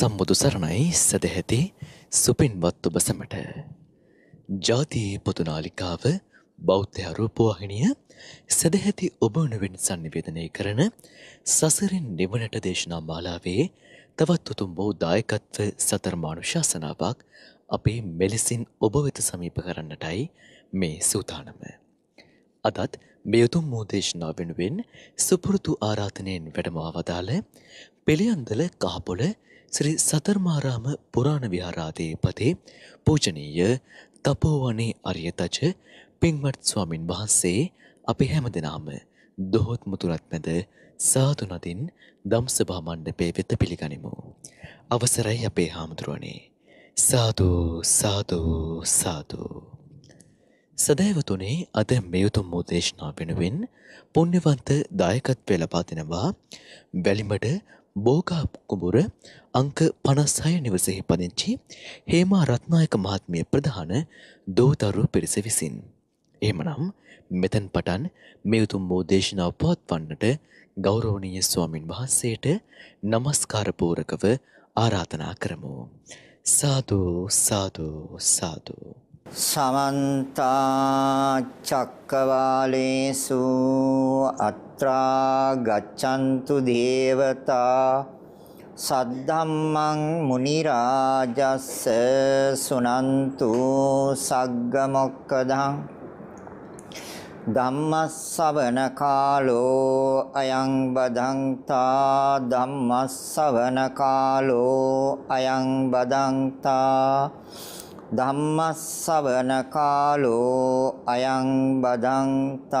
සම්මා සම්බුදු සරණයි සදහැති සුපින්වත් ඔබ සැමට. ජාතියේ පොතුනාලිකාව බෞද්ධ රූපවාහිනිය සදහැති ඔබ වෙනුවෙන් සංනිවේදනය කරන සසරින් නිවනට දේශනා මාලාවේ තවත් උතුම් වූ දායකත්ව සතරමානු ශාසනාවක් අපේ මෙලෙසින් ඔබ වෙත සමීප කරන්නටයි මේ සූතානම. අදත් මේ උතුම් වූ දේශනාව වෙනුවෙන් සුපුරුදු ආරාධනයෙන් වැඩමවා වදාළ පෙළියන්දල කහපොළ ශ්‍රී සතරමාරාම පුරාණ විහාරාධිපති පූජනීය තපෝවනේ අරියතච පින්වත් ස්වාමින් වහන්සේ අපි හැමදෙනාම දොහොත් මුතුරත් මැද සාදු නදින් දම්සභා මණ්ඩපේ වෙත පිළිගනිමු. අවසරයි අපේ හාමුදුරුවනේ. සාදු සාදු සාදු. සදෑවතුනේ අද මෙයුතුම් වූ දේශනා වෙනුවෙන් පුණ්‍යවන්ත දායකත්වය ලබා දෙනවා වැලිමඩ බෝගා කුඹුර අංක 56 නිවසේහි පදිංචි හේමා රත්නායක මහත්මිය ප්‍රධාන දෝතරු පිරිස විසින්. එහෙමනම් මෙතෙන් පටන් මේ උතුම් වූ දේශනාව පවත්වන්නට ගෞරවනීය ස්වාමින් වහන්සේට নমස්කාර පූරකව ආරාධනා කරමු. සාදු සාදු සාදු සමන්ත චක්කවාලේසු අත්‍රා ගච්ඡන්තු දේවතා සද්ධම්මං මුනි රාජස්ස සුනන්තු සග්ග මොක්කදං ධම්මස්සවන කාලෝ අයං බදන්තා ධම්මස්සවන කාලෝ අයං බදන්තා ධම්මස්සවන කාලෝ අයං බදන්තා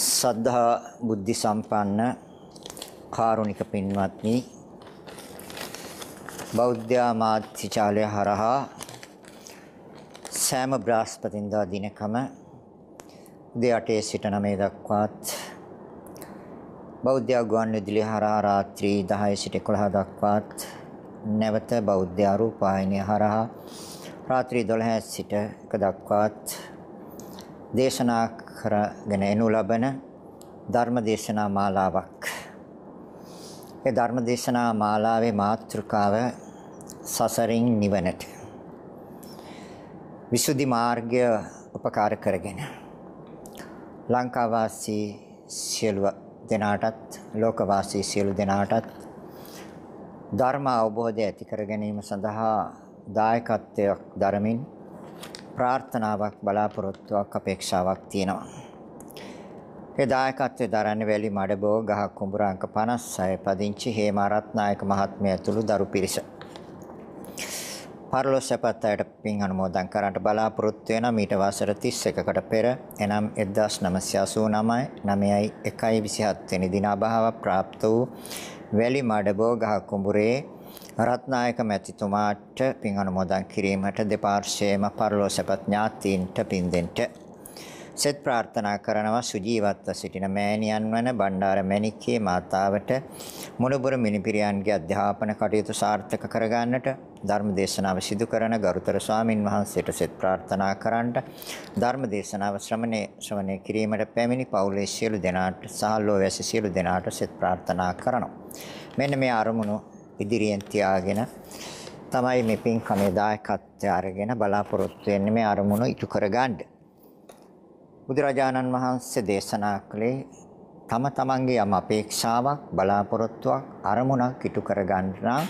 සද්ධා බුද්ධ සම්පන්න කාරුණික පින්වත්නි බෞද්ධ මාත්‍චාලය හරහා සෑම බ්‍රහස්පතින්දා දිනකම උදේ 8 සිට 9 දක්වාත් බෞද්ධ ගුවන්විදුලි හරහා රාත්‍රී 10 සිට 11 දක්වාත් නැවත බෞද්ධ රූපවාහිනිය හරහා රාත්‍රී 12 සිට 1 දක්වාත් දේශනා කරගෙන එනු ලබන ධර්ම දේශනා මාලාවක්. ඒ ධර්ම දේශනා මාලාවේ මාතෘකාව සසරින් නිවනට. විසුද්ධි මාර්ගය උපකාර කරගෙන ලංකාවාසී සියලු දෙනාටත් ලෝකවාසී සියලු දෙනාටත් ධර්ම අවබෝධය ඇති කර ගැනීම සඳහා දායකත්වයක් දරමින් ප්‍රාර්ථනාවක් බලාපොරොත්තුවක් අපේක්ෂාවක් තියෙනවා. ඒ දායකත්වයේ දරන්නේ වැලි මඩබෝ ගහ කුඹුර අංක 56 පදිංචි හේමාරත්නායක මහත්මිය ඇතුළු දරු පිරිස. පරලොස්සපත් අයට පින් අනුමෝදන් කරන්නට බලාපොරොත්තු වෙන මීට වසර 31කට පෙර එනම් 1989 9යි 1යි 27 වෙනි දින අභාව ප්‍රාප්ත වූ වැලි මඩබෝ ගහ කුඹුරේ රත්නායක මැතිතුමාට පින් අනුමෝදන් කිරීමට දෙපාර්ශ්වයේම පරලොස්සපත් ඥාතීන්ට පින් දෙන්නට සෙත් ප්‍රාර්ථනා කරනවා සුජීවත්ව සිටින මෑණියන් වන බණ්ඩාර මැණික්කේ මාතාවට මුණුබුර මිනිපිරියන්ගේ අධ්‍යාපන කටයුතු සාර්ථක කරගන්නට ධර්ම දේශනාව සිදු කරන ගරුතර ස්වාමින් වහන්සේට සෙත් ප්‍රාර්ථනා කරන්නට ධර්ම දේශනාව ශ්‍රමණේ ශ්‍රවණය කිරීමට පැමිණි පවුලේ සියලු දෙනාට සහ ලෝවැසි සියලු දෙනාට සෙත් ප්‍රාර්ථනා කරනවා. මෙන්න මේ අරමුණු ඉදිරියෙන් තියාගෙන තමයි මේ පින්කමේ දායකත්වය අරගෙන බලාපොරොත්තු වෙන්නේ මේ අරමුණු ඉටු කරගන්න. බුදුරජාණන් වහන්සේ දේශනා කළේ තම තමන්ගේ යම් අපේක්ෂාවක් බලාපොරොත්තුවක් අරමුණක් ඉටු කරගන්න නම්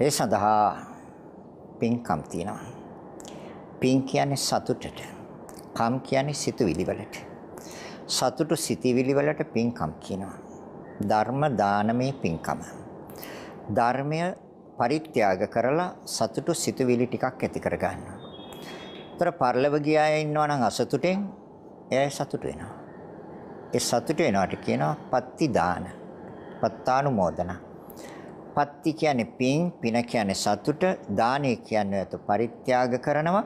ඒ සඳහා පින්කම් තියෙනවා. පින් කියන්නේ සතුටට. කම් කියන්නේ සිතුවිලි වලට. සතුටු සිතුවිලි වලට පින්කම් කියනවා. ධර්ම දානමේ පින්කම. ධර්මය පරිත්‍යාග කරලා සතුටු සිතුවිලි ටිකක් ඇති කරගන්නවා. ତර පරලව ගියාය ඉන්නවා නම් අසතුටෙන් එයා සතුට වෙනවා. ඒ සතුට වෙනවට කියනවා පත්ති දාන. පත්තානුමෝදන. පත්ති කියන්නේ පින්, පින කියන්නේ සතුට, දානය කියන්නේ අත පරිත්‍යාග කරනවා.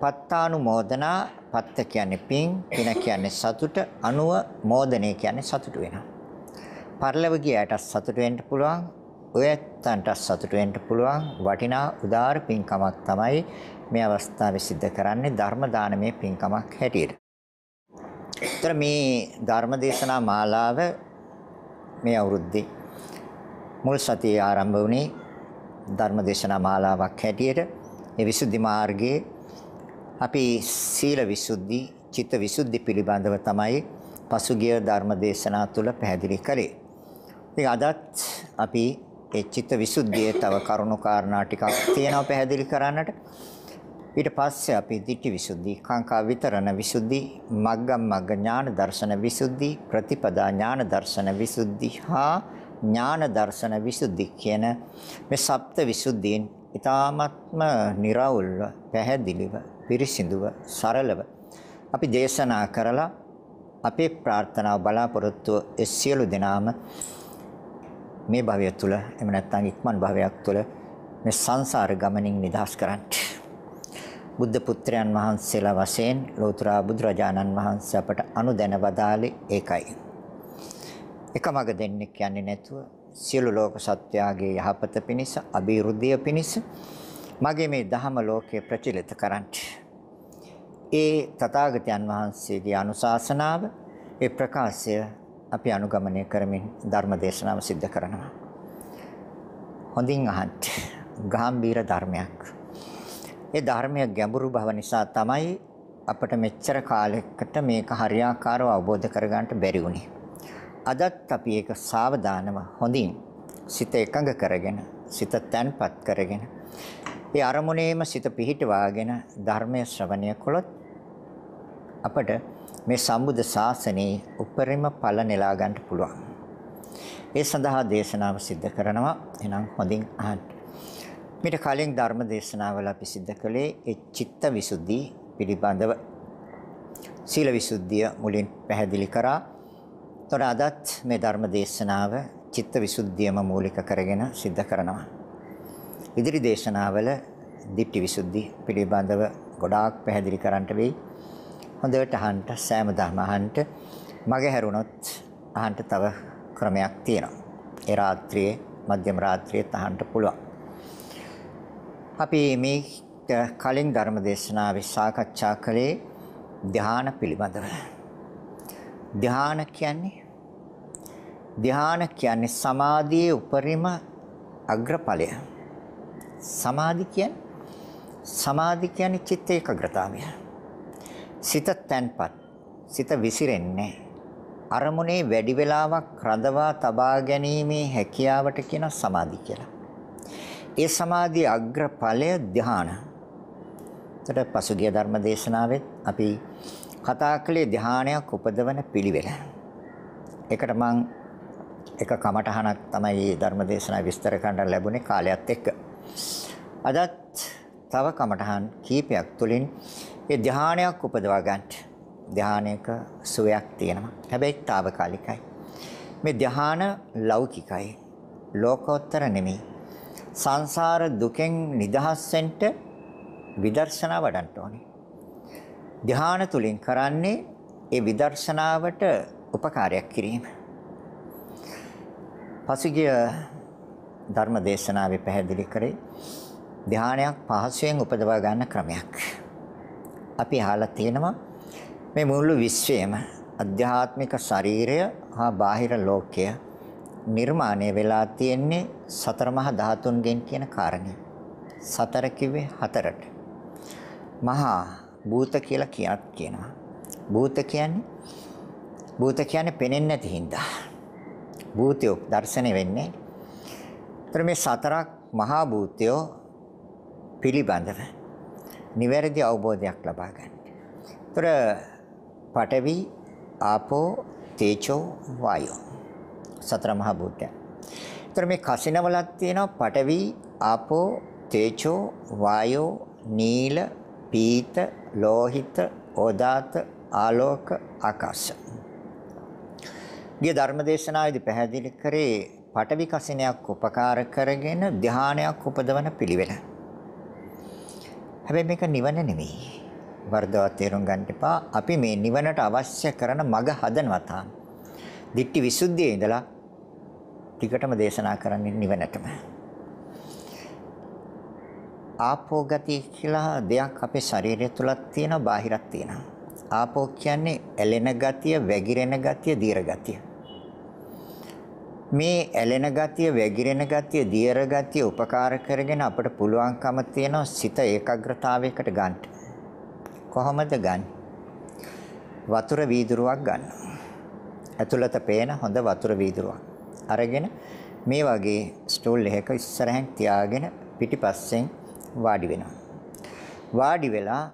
පත්තානුමෝදනා පත්ත කියන්නේ පින්, පින කියන්නේ සතුට, අනුව මෝදනය කියන්නේ සතුට වෙනවා. පරිලව ගියාට සතුට වෙන්න පුළුවන්. ඔයත්තන්ට සතුට වෙන්න පුළුවන් වටිනා උදාාර පින්කමක් තමයි මේ අවස්ථාවේ සිද්ධ කරන්නේ ධර්ම දානමය පින්කමක් හැටියට. ඒතර මේ ධර්ම දේශනා මාලාව මේ අවුරුද්දේ මුල් සතියේ ආරම්භ වුණේ ධර්ම දේශනා මාලාවක් හැටියට මේ විසුද්ධි මාර්ගයේ අපි සීල විසුද්ධි, චිත්ත විසුද්ධි පිළිබඳව තමයි පසුගිය ධර්ම දේශනා තුළ පැහැදිලි කළේ. ඉතින් අදත් අපි ඒ චිත්ත විසුද්ධියේ තව කරුණු කාරණා ටිකක් තියෙනවා පැහැදිලි කරන්නට. ඊට පස්සේ අපි ditthi විසුද්ධි, කාංකා විතරණ විසුද්ධි, මග්ගම් මග්ග ඥාන දර්ශන විසුද්ධි, ප්‍රතිපදා ඥාන දර්ශන විසුද්ධි හා ඥාන දර්ශන විසුද්ධි කියන මේ සප්ත විසුද්ධීන් ඊ타ත්ම निराවුල්ව පැහැදිලිව පිරිසිදුව සරලව අපි දේශනා කරලා අපේ ප්‍රාර්ථනා බලාපොරොත්තු ඒ සියලු දෙනාම මේ භවය තුල එහෙම නැත්නම් ඉක්මන් භවයක් තුල මේ සංසාර ගමනින් නිදහස් කරන්න. බුද්ධ පුත්‍රයන් වහන්සේලා වශයෙන් ලෝතර බුදුරජාණන් වහන්සේ අපට අනුදැන වදාළේ ඒකයි. එකමග දෙන්නේ කියන්නේ නැතුව සියලු ලෝක සත්‍යයේ යහපත පිණිස, අභිවෘද්ධිය පිණිස මගේ මේ ධහම ලෝකයේ ප්‍රචලිත කරන්න. ඒ තථාගතයන් වහන්සේගේ අනුශාසනාව ඒ ප්‍රකාශය අපි අනුගමනය කරමින් ධර්ම දේශනාව සිද්ධ කරනවා. හොඳින් අහන්න. ගාම්භීර ධර්මයක්. ඒ ධර්මය ගැඹුරු බව නිසා තමයි අපිට මෙච්චර කාලයකට මේක හරියාකාරව අවබෝධ කරගන්න බැරි වුණේ. අදත් අපි ඒක සාවධානව හොඳින් සිත එකඟ කරගෙන සිත තැන්පත් කරගෙන ඒ අරමුණේම සිත පිහිටවාගෙන ධර්මය ශ්‍රවණය කළොත් අපට මේ සම්බුද්ධ ශාසනයේ උපරිම ඵල නෙලා ගන්න පුළුවන්. ඒ සඳහා දේශනාව සිද්ධ කරනවා. එහෙනම් හොඳින් අහන්න. මීට කලින් ධර්ම දේශනාවල අපි සිද්ධ කළේ ඒ චිත්ත විසුද්ධි පිළිබඳව. සීල විසුද්ධිය මුලින් පැහැදිලි කරා. තොර අදත් මේ ධර්ම දේශනාව චිත්ත විසුද්ධියම මූලික කරගෙන සිද්ධ කරනවා. ඉදිරි දේශනාවල ditthi විසුද්ධි පිළිබඳව ගොඩාක් පැහැදිලි කරන්නට වෙයි. හොඳට අහන්න සෑමදාම අහන්න මගේ හැරුණොත් අහන්න තව ක්‍රමයක් තියෙනවා. ඒ රාත්‍රියේ මධ්‍යම රාත්‍රියේ අහන්න පුළුවන්. අපි මේ කලින් ධර්ම දේශනාවේ සාකච්ඡා කළේ ධ්‍යාන පිළිබඳව. ධ්‍යාන කියන්නේ ධ්‍යාන කියන්නේ සමාධියේ උපරිම අග්‍රඵලය. සමාධි කියන්නේ සමාධි කියන්නේ චිත්ත ඒකාග්‍රතාවය. සිත තැන්පත් සිත විසිරෙන්නේ අරමුණේ වැඩි වෙලාවක් රඳවා තබා ගැනීමේ හැකියාවට කියන සමාධි කියලා. ඒ සමාධියේ අග්‍රඵලය ධ්‍යාන. එතකොට පසුගිය ධර්ම දේශනාවෙත් අපි කතා කළේ ධ්‍යානයක් උපදවන පිළිවෙල. ඒකට මම එක කමටහනක් තමයි ධර්ම දේශනාව විස්තර කරන්න ලැබුණේ කාලයත් එක්ක. අදත් තව කමටහන් කීපයක් තුලින් ඒ ධානයක් උපදවා ගන්නට ධානයක සුවයක් තියෙනවා. හැබැයි తాවකාලිකයි. මේ ධාන ලෞකිකයි. ලෝකෝත්තර නෙමෙයි. සංසාර දුකෙන් නිදහස් වෙන්න විදර්ශනා වඩන්න ඕනේ. ධාන තුලින් කරන්නේ ඒ විදර්ශනාවට උපකාරයක් කිරීම. පසුගිය ධර්ම දේශනාවේ පැහැදිලි කරේ ධානයක් පහසුවෙන් උපදවා ගන්න ක්‍රමයක්. අපි අහලා තියෙනවා මේ මුළු විශ්වයේම අධ්‍යාත්මික ශරීරය හා බාහිර ලෝකය නිර්මාණය වෙලා තියෙන්නේ සතර මහා ධාතුන්ගෙන් කියන කාරණය. සතර කිව්වේ හතරට. මහා භූත කියලා කියත් කියනවා. භූත කියන්නේ භූත කියන්නේ පෙනෙන්නේ නැති හින්දා. භූතයෝ දර්ශනය වෙන්නේ. ඒතර මේ සතරක් මහා භූතයෝ පිළිබඳව නිවැරදි අවබෝධයක් ලබා ගන්න. ඒතර පඨවි, ආපෝ, තේජෝ, වායෝ. සතර මහා භූතය. ඒතර මේ කසිනවලක් තියෙනවා පඨවි, ආපෝ, තේජෝ, වායෝ, නීල, පීත, ලෝහිත, ඕදාත, ආලෝක, ආකාශ. ගිය ධර්මදේශනාවේදී පැහැදිලි කරේ පටවි කසිනයක් උපකාර කරගෙන ධානයක් උපදවන පිළිවෙල. හැබැයි මේක නිවන නෙවෙයි. වර්ධවත් තේරුම් ගන්න එපා. අපි මේ නිවනට අවශ්‍ය කරන මඟ හදනවා තාම. දිට්ටි විසුද්ධියේ ඉඳලා ටිකටම දේශනා කරන්නේ නිවනටම. ආපෝ ගතිය කියලා දෙයක් අපේ ශරීරය තුලක් තියෙනවා බාහිරක් තියෙනවා. ආපෝ කියන්නේ ඇලෙන ගතිය, වැగిරෙන ගතිය, දීර්ඝ ගතිය. මේ ඇලෙන ගතිය, වැగిරෙන ගතිය, දීර්ඝ ගතිය උපකාර කරගෙන අපට පුළුවන්කම තියෙනවා සිත ඒකාග්‍රතාවයකට ගන්න. කොහොමද ගන්න? වතුර වීදුරුවක් ගන්නවා. ඇතුළත පේන හොඳ වතුර වීදුරුවක්. අරගෙන මේ වගේ ස්ටූල් එකක ඉස්සරහෙන් තියාගෙන පිටිපස්සෙන් වාඩි වෙනවා. වාඩි වෙලා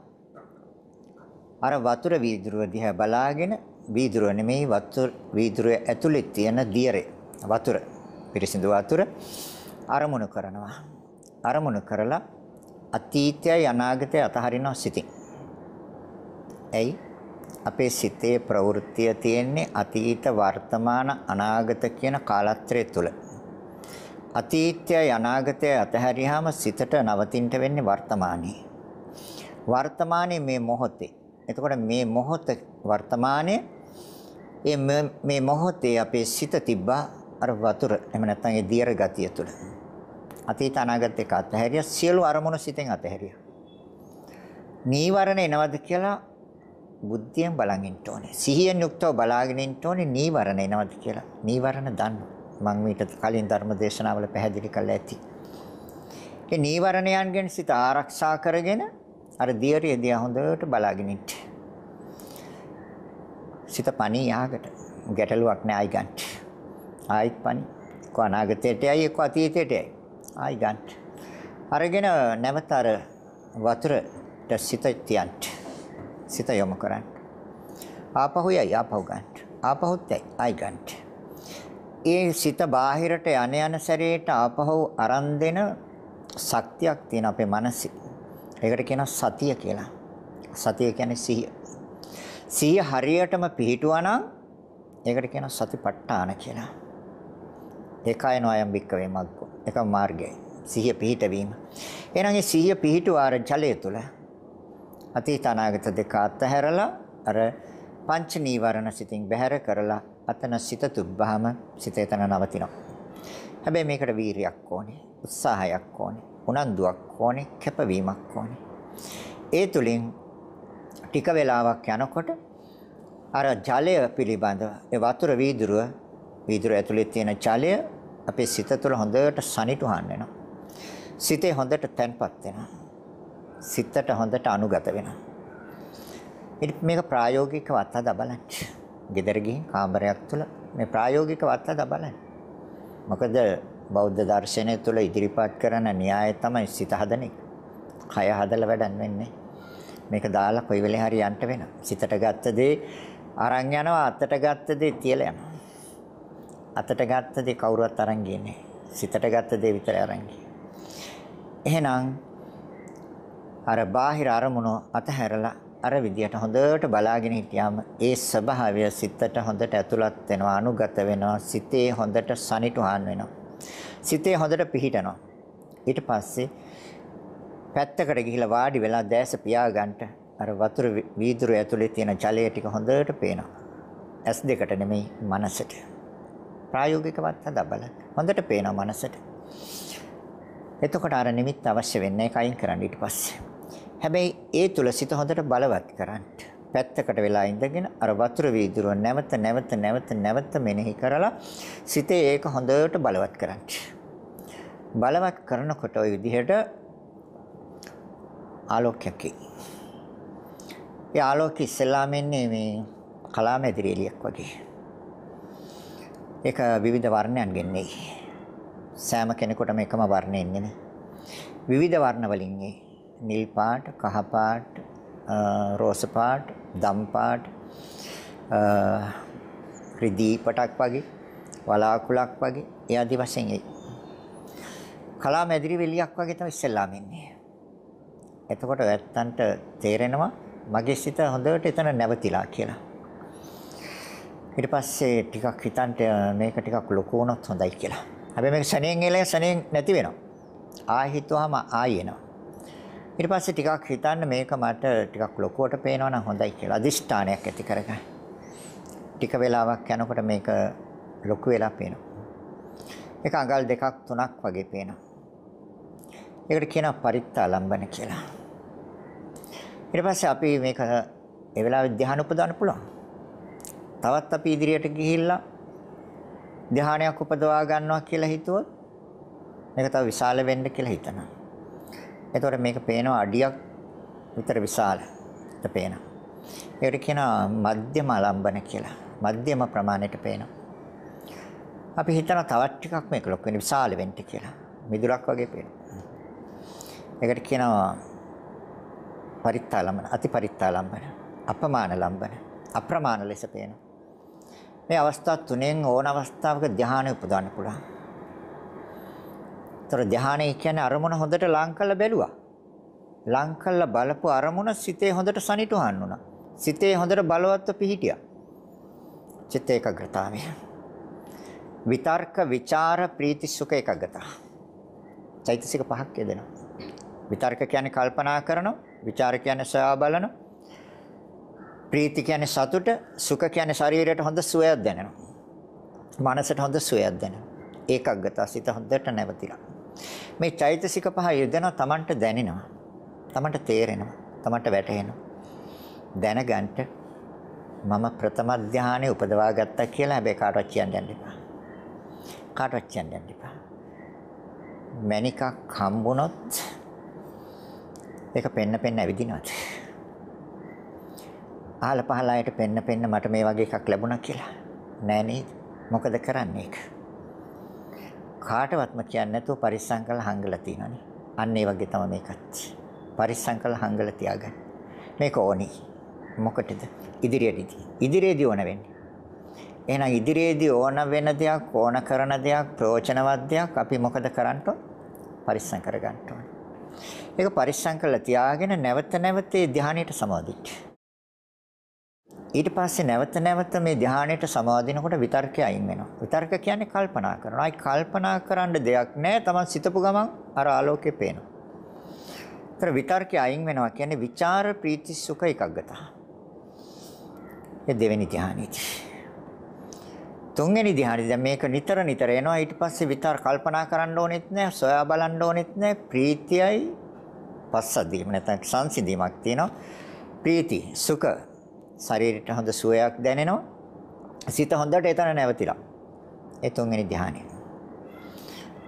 අර වතුර වීදුරුව දිහා බලාගෙන වීදුරුව නෙමෙයි වතුර වීදුරුව ඇතුලේ තියෙන දියරේ වතුර පිරිසිදු වතුර අරමුණු කරනවා. අරමුණු කරලා අතීතයයි අනාගතය අතහරිනවා සිතින්. ඇයි? අපේ සිතේ ප්‍රවෘත්තිය තියෙන්නේ අතීත වර්තමාන අනාගත කියන කාලත්‍රය තුල. අතීතයයි අනාගතයයි අතහැරියාම සිතට නවතින්න වෙන්නේ වර්තමානයේ. වර්තමානයේ මේ මොහොතේ. එතකොට මේ මොහොත වර්තමානයේ මේ මොහොතේ අපේ සිත තිබ්බා අර වතුර එහෙම නැත්නම් ඒ දියර ගතිය තුල. අතීත අනාගත එක අතහැරියා සියලු අරමුණු සිතෙන් අතහැරියා. නීවරණ එනවද කියලා බුද්ධියෙන් බලන් ඉන්න ඕනේ. සිහියෙන් යුක්තව බලාගෙන ඉන්න ඕනේ නීවරණ එනවද කියලා. නීවරණ දන්නවා. මම මීට කලින් ධර්ම දේශනාවල පැහැදිලි කළා ඇති. ඒ නීවරණයන්ගෙන් සිත ආරක්ෂා කරගෙන අර දියරිය දිහා හොඳට බලාගෙන ඉන්න. සිත පණී යාකට ගැටලුවක් නෑ ආයි ගන්න. ආයිත් පණී. කො අනාගතයට යයි කො අතීතයට යයි. ආයි ගන්න. අරගෙන නැවත අර වතුරට සිත තියන්න. සිත යොමු කරන්න. ආපහු යයි ආපහු ගන්න. ආපහුත් යයි ආයි ගන්න. ඒ සිත බාහිරට යන යන සැරේට ආපහු අරන් දෙන ශක්තියක් තියෙන අපේ මනසේ. ඒකට කියනවා සතිය කියලා. සතිය කියන්නේ සිහිය. සිහිය හරියටම පිහිටුවා නම් ඒකට කියනවා සතිපට්ඨාන කියලා. ඒකයි නොයම් බික්කවේ මග්ගෝ. ඒක මාර්ගයයි. සිහිය පිහිටවීම. එහෙනම් මේ සිහිය පිහිටුවාර ජලය තුල අතීත අනාගත දෙක අතහැරලා අර පංච නීවරණ සිතින් බැහැර කරලා අතන සිත තුබ්බහම සිත එතන නවතිනවා. හැබැයි මේකට වීරියක් ඕනේ, උත්සාහයක් ඕනේ, උනන්දුවක් ඕනේ, කැපවීමක් ඕනේ. ඒ තුලින් ටික වෙලාවක් යනකොට අර ජලය පිළිබඳ ඒ වතුර වීදුරුව වීදුරුව ඇතුලේ තියෙන ජලය අපේ සිත තුළ හොඳට සනිටුහන් වෙනවා. සිතේ හොඳට තැන්පත් වෙනවා. සිතට හොඳට අනුගත වෙනවා. මේක ප්‍රායෝගිකව අත්හදා බලන්න. ගෙදර ගිහින් කාමරයක් තුල මේ ප්‍රායෝගිකව අත්හදා බලන්න. මොකද බෞද්ධ දර්ශනය තුල ඉදිරිපත් කරන න්‍යාය තමයි සිත හදන එක. කය හදලා වැඩක් වෙන්නේ. මේක දාලා කොයි වෙලේ හරි යන්න වෙනවා. සිතට ගත්ත දේ අරන් යනවා අතට ගත්ත දේ තියලා යනවා. අතට ගත්ත දේ කවුරුවත් අරන් ගියේ සිතට ගත්ත දේ විතරයි අරන් එහෙනම් අර බාහිර අරමුණු අතහැරලා අර විදියට හොඳට බලාගෙන හිටියාම ඒ ස්වභාවය සිතට හොඳට ඇතුළත් වෙනවා අනුගත වෙනවා සිතේ හොඳට සනිටුහන් වෙනවා. සිතේ හොඳට පිහිටනවා. ඊට පස්සේ පැත්තකට ගිහිලා වාඩි වෙලා දැස පියාගන්න අර වතුර වීදුරු ඇතුලේ තියෙන ජලය ටික හොඳට පේනවා. ඇස් දෙකට නෙමෙයි මනසට. ප්‍රායෝගිකවත් හදා බලන්න හොඳට පේනවා මනසට එතකොට අර නිමිත්ත අවශ්‍ය වෙන්නේ කයින් කරන්න ඊට පස්සේ හැබැයි ඒ තුල සිත හොඳට බලවත් කරන්න. පැත්තකට වෙලා ඉඳගෙන අර වතුර වීදුරුව නැවත නැවත නැවත නැවත මෙනෙහි කරලා සිතේ ඒක හොඳට බලවත් කරන්න. බලවත් කරනකොට ওই විදිහට ආලෝකයක් ඒ ආලෝකය ඉස්සෙල්ලාම එන්නේ මේ කලාමැදිරි එළියක් වගේ. ඒක විවිධ වර්ණයන්ගෙන් නෙයි. සෑම කෙනෙකුටම එකම වර්ණය එන්නේ නැහැ. විවිධ වර්ණ වලින් එන්නේ නිල් පාට, කහ පාට, රෝස පාට, දම් පාට, රිදී පටක් වගේ, වලාකුලක් වගේ ඒ ආදි වශයෙන් එයි. කලා මැදිරි වෙලියක් වගේ තමයි ඉස්සෙල්ලාම ඉන්නේ. එතකොට ඇත්තන්ට තේරෙනවා මගේ සිත හොඳට එතන නැවතිලා කියලා. ඊට පස්සේ ටිකක් හිතන්ට මේක ටිකක් ලොකු වුණොත් හොඳයි කියලා. හැබැයි මේක සනෙන් එල සනෙන් නැති වෙනවා. ආයෙ හිතුවාම ආයෙ එනවා. ඊට පස්සේ ටිකක් හිතන්න මේක මට ටිකක් ලොකුවට පේනවා නම් හොඳයි කියලා අදිෂ්ඨානයක් ඇති කරගන්න. ටික වෙලාවක් යනකොට මේක ලොකු වෙලා පේනවා. ඒක අඟල් දෙකක් තුනක් වගේ පේනවා. ඒකට කියනවා පරිත්තාලම්බන කියලා. ඊට පස්සේ අපි මේක ඒ වෙලාවේ ධ්‍යාන උපදවන්න පුළුවන්. තවත් අපි ඉදිරියට ගිහිල්ලා ධ්‍යානයක් උපදවා ගන්නවා කියලා හිතුවොත් මේක තව විශාල වෙන්න කියලා හිතනවා. එතකොට මේක පේනවා අඩියක් විතර විශාලට පේනවා. ඒකට කියනවා මධ්‍යම ආලම්බන කියලා. මධ්‍යම ප්‍රමාණයට පේනවා. අපි හිතනවා තවත් ටිකක් මේක ලොකු වෙන විශාල වෙන්න කියලා. මිදුලක් වගේ පේනවා. ඒකට කියනවා පරිත්තාලම්බන, අතිපරිත්තාලම්බන, අපමාන ලම්බන, අප්‍රමාණ ලෙස පේනවා. මේ අවස්ථා තුනෙන් ඕන අවස්ථාවක ධානය උපදවන්න පුළුවන්. ତොර ධානය කියන්නේ අරමුණ හොඳට ලං කරලා බැලුවා. ලං කරලා බලපු අරමුණ සිතේ හොඳට සනිටුහන් වුණා. සිතේ හොඳට බලවත්ව පිහිටියා. චිත්ත ඒකාග්‍රතාවය. විතර්ක, ਵਿਚාර, ප්‍රීති, සුඛ ඒකාග්‍රතාව. චෛතසික පහක් යදෙනවා. විතර්ක කියන්නේ කල්පනා කරනවා, ਵਿਚාර කියන්නේ සොයා බලනවා, ප්‍රීති කියන්නේ සතුට, සුඛ කියන්නේ ශරීරයට හොඳ සුවයක් දැනෙනවා. මනසට හොඳ සුවයක් දැනෙනවා. ඒකාග්‍රතාව සිත හොඳට නැවතිලා. මේ චෛතසික පහ යෙදෙනවා Tamanට දැනෙනවා. Tamanට තේරෙනවා. Tamanට වැටහෙනවා. දැනගන්න මම ප්‍රථම ධානයේ උපදවා ගත්තා කියලා හැබැයි කාටවත් කියන්න යන්න එපා. කාටවත් කියන්න යන්න එපා. මණිකක් හම්බුනොත් ඒක පෙන්න පෙන්න ඇවිදිනවද? අහල පහල අයට පෙන්න පෙන්න මට මේ වගේ එකක් ලැබුණා කියලා. නෑ නේද? මොකද කරන්නේ ඒක? කාටවත්ම කියන්නේ නැතුව පරිස්සම් කරලා හංගලා තියෙනවනේ. අන්න ඒ වගේ තමයි මේකත්. පරිස්සම් කරලා හංගලා තියාගන්න. මේක ඕනි. මොකටද? ඉදිරියේදී. ඉදිරියේදී ඕන වෙන්නේ. එහෙනම් ඉදිරියේදී ඕන වෙන දෙයක්, ඕන කරන දෙයක්, ප්‍රයෝජනවත් දෙයක් අපි මොකද කරන්න පරිස්සම් කරගන්න ඕනේ. ඒක පරිස්සම් කරලා තියාගෙන නැවත නැවත ධානයට සමාදින්න. ඊට පස්සේ නැවත නැවත මේ ධානයට සමාදිනකොට විතර්කය අයින් වෙනවා. විතර්ක කියන්නේ කල්පනා කරනවා. අයි කල්පනා කරන්න දෙයක් නැහැ. Taman සිතපු ගමන් අර ආලෝකේ පේනවා. ඒතර විතර්කය අයින් වෙනවා කියන්නේ විචාර ප්‍රීති සුඛ එකග්ගත. ඒ දෙවෙනි ධානයේදී. තුන්වෙනි ධානයේදී දැන් මේක නිතර නිතර එනවා. ඊට පස්සේ විතර කල්පනා කරන්න ඕනෙත් නැහැ. සොයා බලන්න ඕනෙත් නැහැ. ප්‍රීතියයි පස්සදීම නැත්නම් සංසිඳීමක් තියෙනවා. ප්‍රීති සුඛ ශරීරයට හොඳ සුවයක් දැනෙනවා. සිත හොඳට එතන නැවතිලා. ඒ තුන්වෙනි ධානය.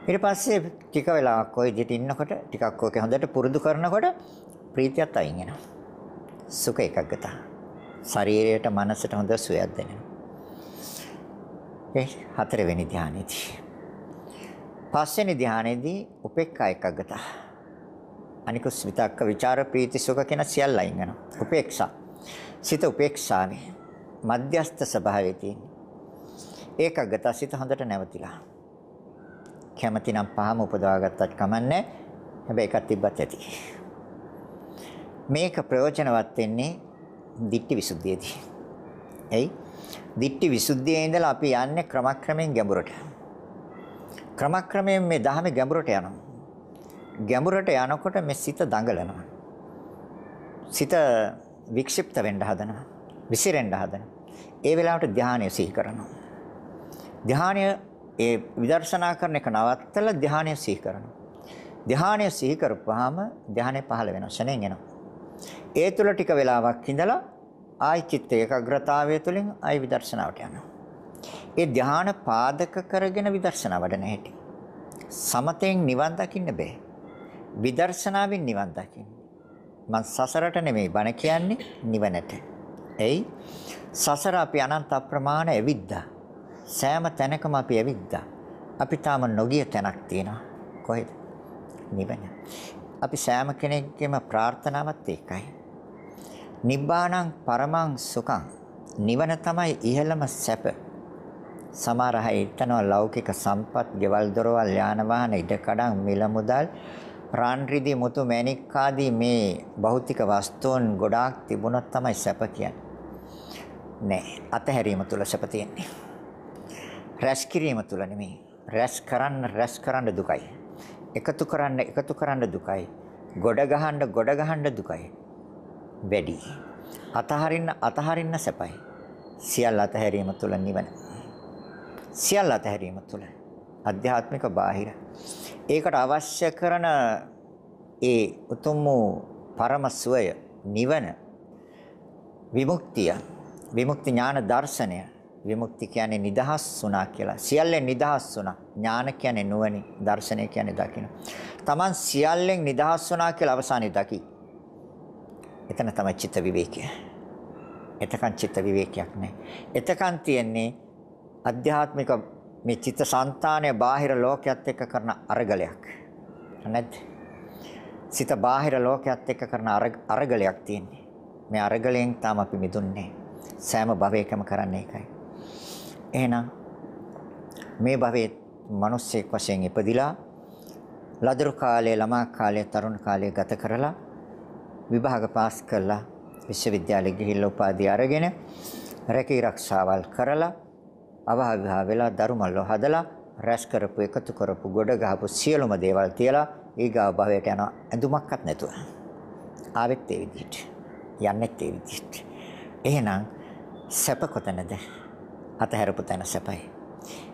ඊට පස්සේ ටික වෙලාවක් ওই විදිහට ඉන්නකොට ටිකක් ඕකේ හොඳට පුරුදු කරනකොට ප්‍රීතියත් අයින් වෙනවා. සුඛ එකග්ගතා. ශරීරයට මනසට හොඳ සුවයක් දැනෙනවා. ඒ හතරවෙනි ධානයේදී. පස්වෙනි ධානයේදී උපේක්ඛා එකග්ගතා. අනිකුස් විතක්ක ਵਿਚාර ප්‍රීති සුඛ කියන සියල්ල අයින් වෙනවා. උපේක්ෂා සිත උපේක්ෂාවේ මධ්‍යස්ත ස්වභාවයේ තියෙන. ඒකගත සිත හොඳට නැවතිලා. කැමැතිනම් පහම උපදවා ගත්තත් කමන්නේ. හැබැයි එකක් තිබ්බත් ඇති. මේක ප්‍රයෝජනවත් වෙන්නේ දිට්ඨි විසුද්ධියේදී. එයි දිට්ඨි විසුද්ධියේ ඉඳලා අපි යන්නේ ක්‍රමක්‍රමයෙන් ගැඹුරට. ක්‍රමක්‍රමයෙන් මේ ධහමේ ගැඹුරට යනවා. ගැඹුරට යනකොට මේ සිත දඟලනවා. සිත වික්ෂිප්ත වෙන්න හදනවා. විසිරෙන්න හදනවා. ඒ වෙලාවට ධානය සිහි කරනවා. ධානය ඒ විදර්ශනා කරන එක නවත්තලා ධානය සිහි කරනවා. ධානය සිහි කරපුවාම ධානය පහළ වෙනවා. ශරණෙන් එනවා. ඒ තුල ටික වෙලාවක් ඉඳලා ආයි චිත්ත ඒකාග්‍රතාවය තුළින් ආයි විදර්ශනාවට යනවා. ඒ ධාන පාදක කරගෙන විදර්ශනා වඩන හැටි. සමතෙන් නිවන් දකින්න බෑ. විදර්ශනාවෙන් නිවන් දකින්න. මං සසරට නෙමෙයි බණ කියන්නේ නිවනට. එයි සසර අපි අනන්ත අප්‍රමාණ ඇවිද්දා. සෑම තැනකම අපි ඇවිද්දා. අපි තාම නොගිය තැනක් තියෙනවා. කොහෙද? නිවන. අපි සෑම කෙනෙක්ගේම ප්‍රාර්ථනාවත් ඒකයි. නිබ්බාණං පරමං සුඛං. නිවන තමයි ඉහළම සැප. සමහර අය හිතනවා ලෞකික සම්පත්, ගෙවල් දොරවල්, යාන වාහන, ඉඩකඩම්, මිල මුදල් රාන් රිදී මුතු මැණික් ආදී මේ භෞතික වස්තුන් ගොඩාක් තිබුණොත් තමයි සැප කියන්නේ. නෑ. අතහැරීම තුල සැප තියෙන්නේ. රැස් කිරීම තුල නෙමෙයි. රැස් කරන්න රැස් කරන්න දුකයි. එකතු කරන්න එකතු කරන්න දුකයි. ගොඩ ගහන්න ගොඩ ගහන්න දුකයි. වැඩි. අතහරින්න අතහරින්න සැපයි. සියල්ල අතහැරීම තුල නිවන. සියල්ල අතහැරීම තුල අධ්‍යාත්මික බාහිර. ඒකට අවශ්‍ය කරන ඒ උතුම් වූ පරම සුවය නිවන විමුක්තිය විමුක්ති ඥාන දර්ශනය විමුක්ති කියන්නේ නිදහස් වුණා කියලා. සියල්ලෙන් නිදහස් වුණා. ඥාන කියන්නේ නුවණ, දර්ශනය කියන්නේ දකින්න. Taman සියල්ලෙන් නිදහස් වුණා කියලා අවසානයේ දකි. එතන තමයි චිත්ත විවේකය. එතකන් චිත්ත විවේකයක් නැහැ. එතකන් තියෙන්නේ අධ්‍යාත්මික මේ චිත්ත સંතානය බාහිර ලෝකයක් එක්ක කරන අරගලයක්. නැද්ද? සිත බාහිර ලෝකයක් එක්ක කරන අරගලයක් තියෙන්නේ. මේ අරගලයෙන් තාම අපි මිදුන්නේ. සෑම භවයකම කරන්නේ ඒකයි. එහෙනම් මේ භවයේ මිනිස්සෙක් වශයෙන් ඉපදිලා ලදරු කාලයේ ළමා කාලයේ තරුණ කාලයේ ගත කරලා විභාග පාස් කරලා විශ්වවිද්‍යාලෙ ගිහිල්ලා උපාධිය අරගෙන රැකී ආරක්ෂාවල් කරලා අවහවිහා වෙලා දරුමල්ල හදලා රැස් කරපු එකතු කරපු ගොඩ ගහපු සියලුම දේවල් තියලා ඊගාව භවයට යන ඇඳුමක්වත් නැතුව ආවෙත් ඒ විදිහට යන්නෙත් ඒ විදිහට. එහෙනම් සැප කොතනද? අතහැරපු තැන සැපයි.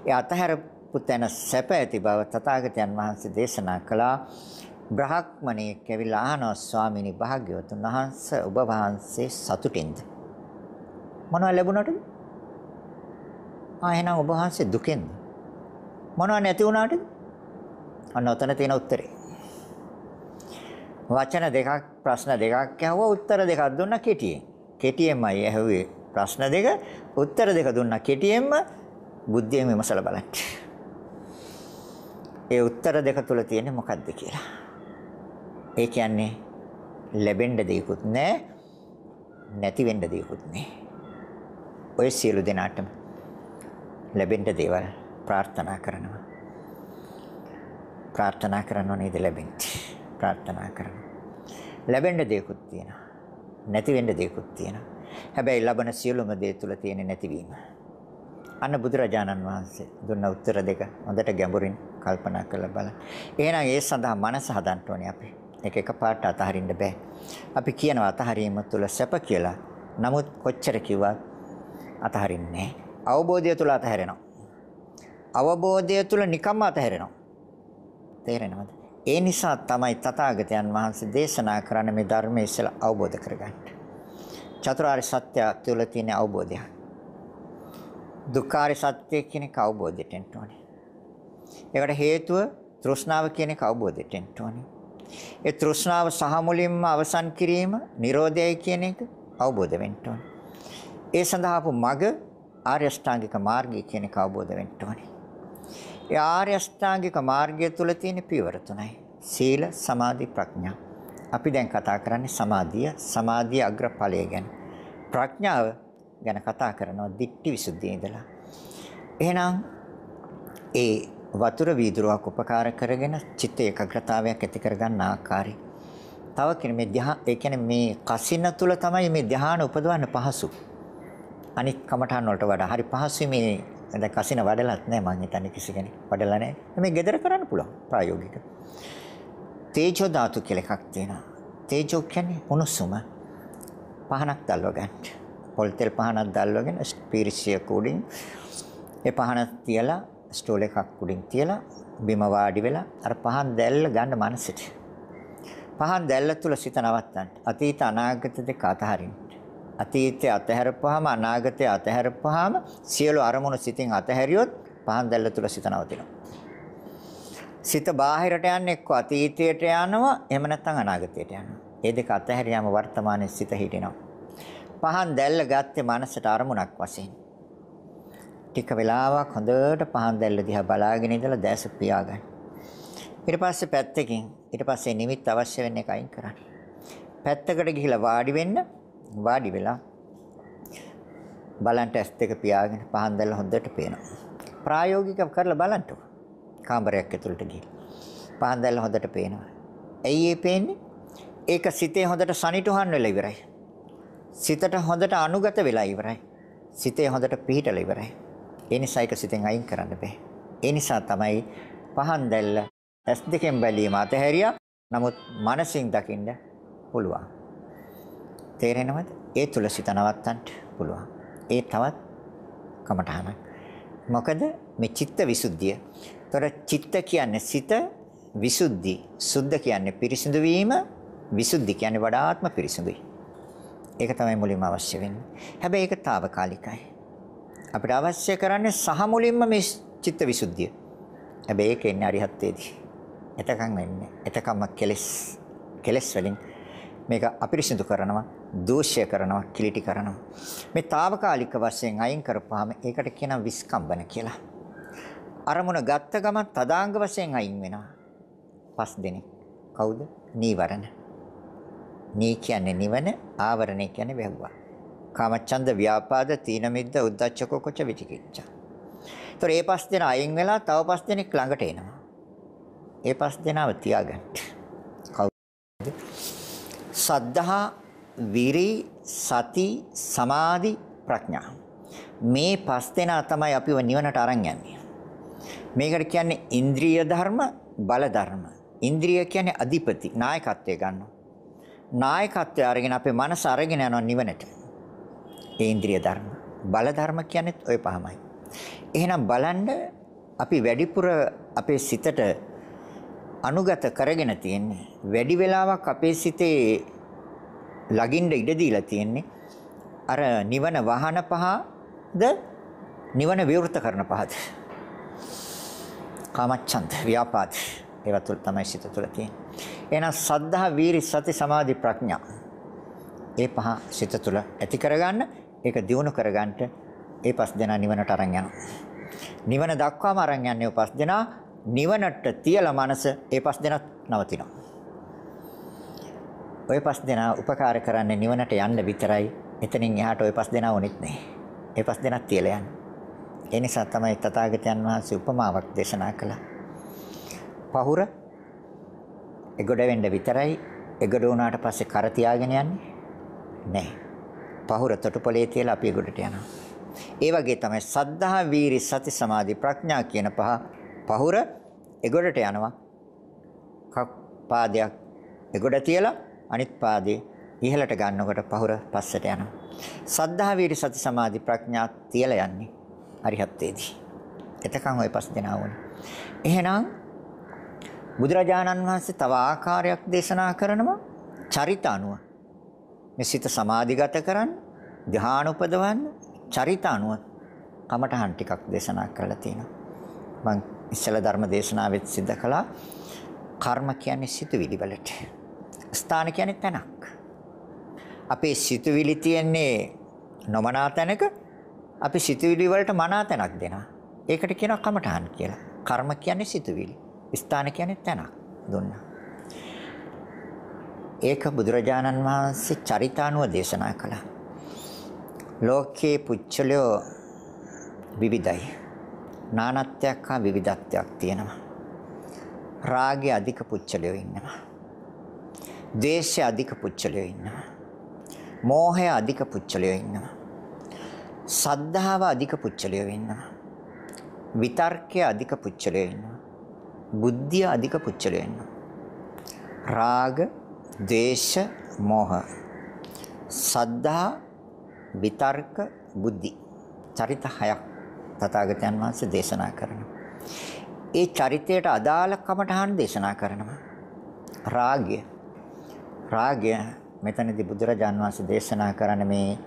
ඒ අතහැරපු තැන සැප ඇති බව තථාගතයන් වහන්සේ දේශනා කළා. බ්‍රහ්මණයෙක් ඇවිල්ලා අහනවා ස්වාමීනි භාග්‍යවතුන් වහන්සේ ඔබ වහන්සේ සතුටින්ද? මොනවද ලැබුණාටද? ආ එහෙනම් ඔබ වහන්සේ දුකෙන්ද? මොනවද නැති වුණාටද අන්න ඔතන තියෙන උත්තරේ. වචන දෙකක් ප්‍රශ්න දෙකක් ඇහුවා උත්තර දෙකක් දුන්නා කෙටියෙන්. කෙටියෙන්මයි ඇහුවේ ප්‍රශ්න දෙක උත්තර දෙක දුන්නා කෙටියෙන්ම බුද්ධියෙන් විමසලා බලන්න. ඒ උත්තර දෙක තුල තියෙන්නේ මොකක්ද කියලා. ඒ කියන්නේ ලැබෙන්න දෙයක්වත් නැහැ නැති වෙන්න දෙයක්වත් නැහැ. ඔය සියලු දෙනාටම. ලැබෙන්න දේවල් ප්‍රාර්ථනා කරනවා. ප්‍රාර්ථනා කරනව නේද ලැබෙන්න. ප්‍රාර්ථනා කරනවා. ලැබෙන්න දෙයක්වත් තියෙනවා. නැති වෙන්න දෙයක්වත් තියෙනවා. හැබැයි ලබන සියලුම දේ තුල තියෙන නැතිවීම. අන්න බුදුරජාණන් වහන්සේ දුන්න උත්තර දෙක හොඳට ගැඹුරින් කල්පනා කරලා බලන්න. එහෙනම් ඒ සඳහා මනස හදන්න ඕනේ අපි. ඒක එකපාරට අතහරින්න බෑ. අපි කියනවා අතහරීම තුළ සැප කියලා. නමුත් කොච්චර කිව්වත් අතහරින්නේ අවබෝධය තුළ අතහැරෙනවා. අවබෝධය තුළ නිකම්ම අතහැරෙනවා. තේරෙනවද? ඒ නිසා තමයි තථාගතයන් වහන්සේ දේශනා කරන්න මේ ධර්මයේ ඉස්සලා අවබෝධ කරගන්න. චතුරාර්ය සත්‍ය තුළ තියෙන අවබෝධය. දුක්ඛාරය සත්‍ය කියන එක අවබෝධයට එන්න ඕනේ. ඒකට හේතුව තෘෂ්ණාව කියන එක අවබෝධයට එන්න ඕනේ. ඒ තෘෂ්ණාව සහ මුලින්ම අවසන් කිරීම Nirodhayai කියන එක අවබෝධ වෙන්න ඕනේ. ඒ සඳහා අපු මග ආර්ය අෂ්ටාංගික මාර්ගය කියන එක අවබෝධ වෙන්න ඕනේ. ඒ ආර්ය අෂ්ටාංගික මාර්ගය තුල තියෙන පියවර තුනයි. සීල, සමාධි, ප්‍රඥා. අපි දැන් කතා කරන්නේ සමාධිය, සමාධිය අග්‍රඵලය ගැන. ප්‍රඥාව ගැන කතා කරනවා දිට්ඨි විසුද්ධිය ඉඳලා. එහෙනම් ඒ වතුර වීදුරුවක් උපකාර කරගෙන චිත්ත ඒකාග්‍රතාවයක් ඇති කරගන්න ආකාරය. තව කෙනෙක් මේ ධ්‍යාන ඒ කියන්නේ මේ කසින තුල තමයි මේ ධ්‍යාන උපදවන්න පහසු. අනිත් කමඨාන් වලට වඩා හරි පහසුයි මේ දැන් කසින වඩලත් නැහැ මං හිතන්නේ කිසි කෙනෙක් වඩලා නැහැ. මේ gedara කරන්න පුළුවන් ප්‍රායෝගික. තේජෝ ධාතු කියලා එකක් තියෙනවා. තේජෝ කියන්නේ උණුසුම. පහනක් දැල්ව ගන්න. පොල් තෙල් පහනක් දැල්වගෙන ස්පීරිසිය කුඩින් ඒ පහන තියලා ස්ටෝල් එකක් උඩින් තියලා බිම වාඩි වෙලා අර පහන් දැල්ල ගන්න මනසට. පහන් දැල්ල තුල සිත නවත්තන්න. අතීත අනාගත දෙක අතහරින්න. අතීතය අතහැරපුවාම අනාගතය අතහැරපුවාම සියලු අරමුණු සිතින් අතහැරියොත් පහන් දැල්ල තුල සිත නවතිනවා. සිත බාහිරට යන්නේ එක්ක අතීතයට යනවා එහෙම නැත්නම් අනාගතයට යනවා. මේ දෙක අතහැරියාම වර්තමානයේ සිත හිටිනවා. පහන් දැල්ල ගත්තේ මනසට අරමුණක් වශයෙන්. ටික වෙලාවක් හොඳට පහන් දැල්ල දිහා බලාගෙන ඉඳලා දැස පියාගන්න. ඊට පස්සේ පැත්තකින් ඊට පස්සේ නිමිත් අවශ්‍ය වෙන එක අයින් කරන්න. පැත්තකට ගිහිලා වාඩි වෙන්න වාඩි වෙලා බලන්න ඇස් දෙක පියාගෙන පහන් දැල්ල හොඳට පේනවා. ප්‍රායෝගිකව කරලා බලන්න. කාමරයක් ඇතුළට ගිහින්. පහන් දැල්ල හොඳට පේනවා. ඇයි ඒ පේන්නේ? ඒක සිතේ හොඳට සනිටුහන් වෙලා ඉවරයි. සිතට හොඳට අනුගත වෙලා ඉවරයි. සිතේ හොඳට පිහිටලා ඉවරයි. ඒ නිසා ඒක සිතෙන් අයින් කරන්න බෑ. ඒ නිසා තමයි පහන් දැල්ල ඇස් දෙකෙන් බැලීම අතහැරියා. නමුත් මනසින් දකින්න පුළුවන්. තේරෙනවද? ඒ තුල සිත නවත්තන්න පුළුවන්. ඒ තවත් කමටහනක්. මොකද මේ චිත්ත විසුද්ධිය. ତොර චිත්ත කියන්නේ සිත විසුද්ධි. සුද්ධ කියන්නේ පිරිසිදු වීම. විසුද්ධි කියන්නේ වඩාත්ම පිරිසිදුයි. ඒක තමයි මුලින්ම අවශ්‍ය වෙන්නේ. හැබැයි ඒක తాවකාලිකයි. අපිට අවශ්‍ය කරන්නේ සහ මුලින්ම මේ චිත්ත විසුද්ධිය. හැබැයි ඒක එන්නේ අරිහත්ත්වයේදී. එතකන් වෙන්නේ. එතකම්ම කෙලස් කෙලස් වලින් මේක අපිරිසිදු කරනවා, දූෂ්‍ය කරනවා, කිලිටි කරනවා. මේ తాවකාලික වශයෙන් අයින් කරපුවාම ඒකට කියනවා විස්කම්බන කියලා. අරමුණ ගත්ත ගමන් තදාංග වශයෙන් අයින් වෙනවා. පස් දෙනෙක්. කවුද? නීවරණ. නී කියන්නේ නිවන, ආවරණය කියන්නේ වැහුවා. කාමච්ඡන්ද, ව්‍යාපාද, තීන මිද්ද, උද්ධච්ච කුච්ච විචිකිච්ඡා. ඒතර මේ පස් දෙනා අයින් වෙලා තව පස් දෙනෙක් ළඟට එනවා. ඒ පස් දෙනාව තියාගන්න. කවුද? සද්ධා, විරි, සති, සමාධි, ප්‍රඥා. මේ පස් දෙනා තමයි අපිව නිවනට අරන් යන්නේ. මේකට කියන්නේ ඉන්ද්‍රිය ධර්ම, බල ධර්ම. ඉන්ද්‍රිය කියන්නේ අධිපති, නායකත්වය ගන්නවා. නායකත්වය අරගෙන අපේ මනස අරගෙන යනවා නිවනට. ඒ ඉන්ද්‍රිය ධර්ම. බල ධර්ම කියන්නේත් ওই පහමයි. එහෙනම් බලන්න අපි වැඩිපුර අපේ සිතට අනුගත කරගෙන තියෙන්නේ වැඩි වෙලාවක් අපේ සිතේ ලගින්න ඉඩ දීලා තියෙන්නේ. අර නිවන වහන පහද නිවන විවෘත කරන පහද. කාමච්ඡන්ද ව්‍යාපාද ඒවා තුල තමයි සිත තුල තියෙන්නේ. එහෙනම් සද්ධා වීරි සති සමාධි ප්‍රඥා ඒ පහ සිත තුල ඇති කරගන්න ඒක දියුණු කරගන්නට ඒ පස් දෙනා නිවනට අරන් යනවා. නිවන දක්වාම අරන් යන්නේ පස් දෙනා. නිවනට තියලා මනස ඒ පස් දෙනා නවතිනවා. ওই පස් දෙනා උපකාර කරන්නේ නිවනට යන්න විතරයි. එතනින් එහාට ওই පස් දෙනා වුණෙත් නැහැ. ඒ පස් දෙනා තියලා යන්නේ. ඒ නිසා තමයි තථාගතයන් වහන්සේ උපමාවක් දේශනා කළා. පහුර එගොඩ වෙන්න විතරයි එගොඩ වුණාට පස්සේ කර තියාගෙන යන්නේ නැහැ. පහුර තොටුපළේ තියලා අපි එගොඩට යනවා. ඒ වගේ තමයි සද්ධා වීරි සති සමාධි ප්‍රඥා කියන පහ පහුර එගොඩට යනවා. පාදයක් එගොඩ තියලා අනිත් පාදේ ඉහළට ගන්නකොට පහුර පස්සට යනවා. සද්ධා වීරි සති සමාධි ප්‍රඥා තියලා යන්නේ අරිහත්ත්වයේදී. එතකන් ওই පස් දෙනා වුණා. එහෙනම් බුදුරජාණන් වහන්සේ තව ආකාරයක් දේශනා කරනවා චරිත අනුව. මේ සිත සමාධිගත කරන්න, ධ්‍යාන උපදවන්න, චරිත අනුව කමඨහන් ටිකක් දේශනා කරලා තියෙනවා. මම ඉස්සල ධර්ම දේශනාවෙත් සිද්ධ කළා. කර්ම කියන්නේ සිතුවිලි වලට. ස්ථාන කියන්නේ තැනක්. අපේ සිතුවිලි තියෙන්නේ නොමනා තැනක අපි සිතුවිලි වලට මනා තැනක් දෙනවා. ඒකට කියනවා කමඨහන් කියලා. කර්ම කියන්නේ සිතුවිලි. ස්ථාන කියන්නේ තැනක් දුන්නා. ඒක බුදුරජාණන් වහන්සේ චරිතානුව දේශනා කළා. ලෝකේ පුච්චලෝ විවිධයි. නානත්වයක් හා විවිධත්වයක් තියෙනවා. රාගය අධික පුච්චලයෝ ඉන්නවා. ද්වේෂය අධික පුච්චලයෝ ඉන්නවා. මෝහය අධික පුච්චලයෝ ඉන්නවා. සද්ධාව අධික පුච්චලයෝ ඉන්නවා. විතර්කය අධික පුච්චලයෝ ඉන්නවා. බුද්ධිය අධික පුච්චලයෝ ඉන්නවා. රාග, ද්වේෂ, මෝහ. සද්ධා, විතර්ක, බුද්ධි. චරිත හයක් තථාගතයන් වහන්සේ දේශනා කරනවා. ඒ චරිතයට අදාළ කමඨහන් දේශනා කරනවා. රාගය. රාගය මෙතනදී බුදුරජාන් වහන්සේ දේශනා කරන මේ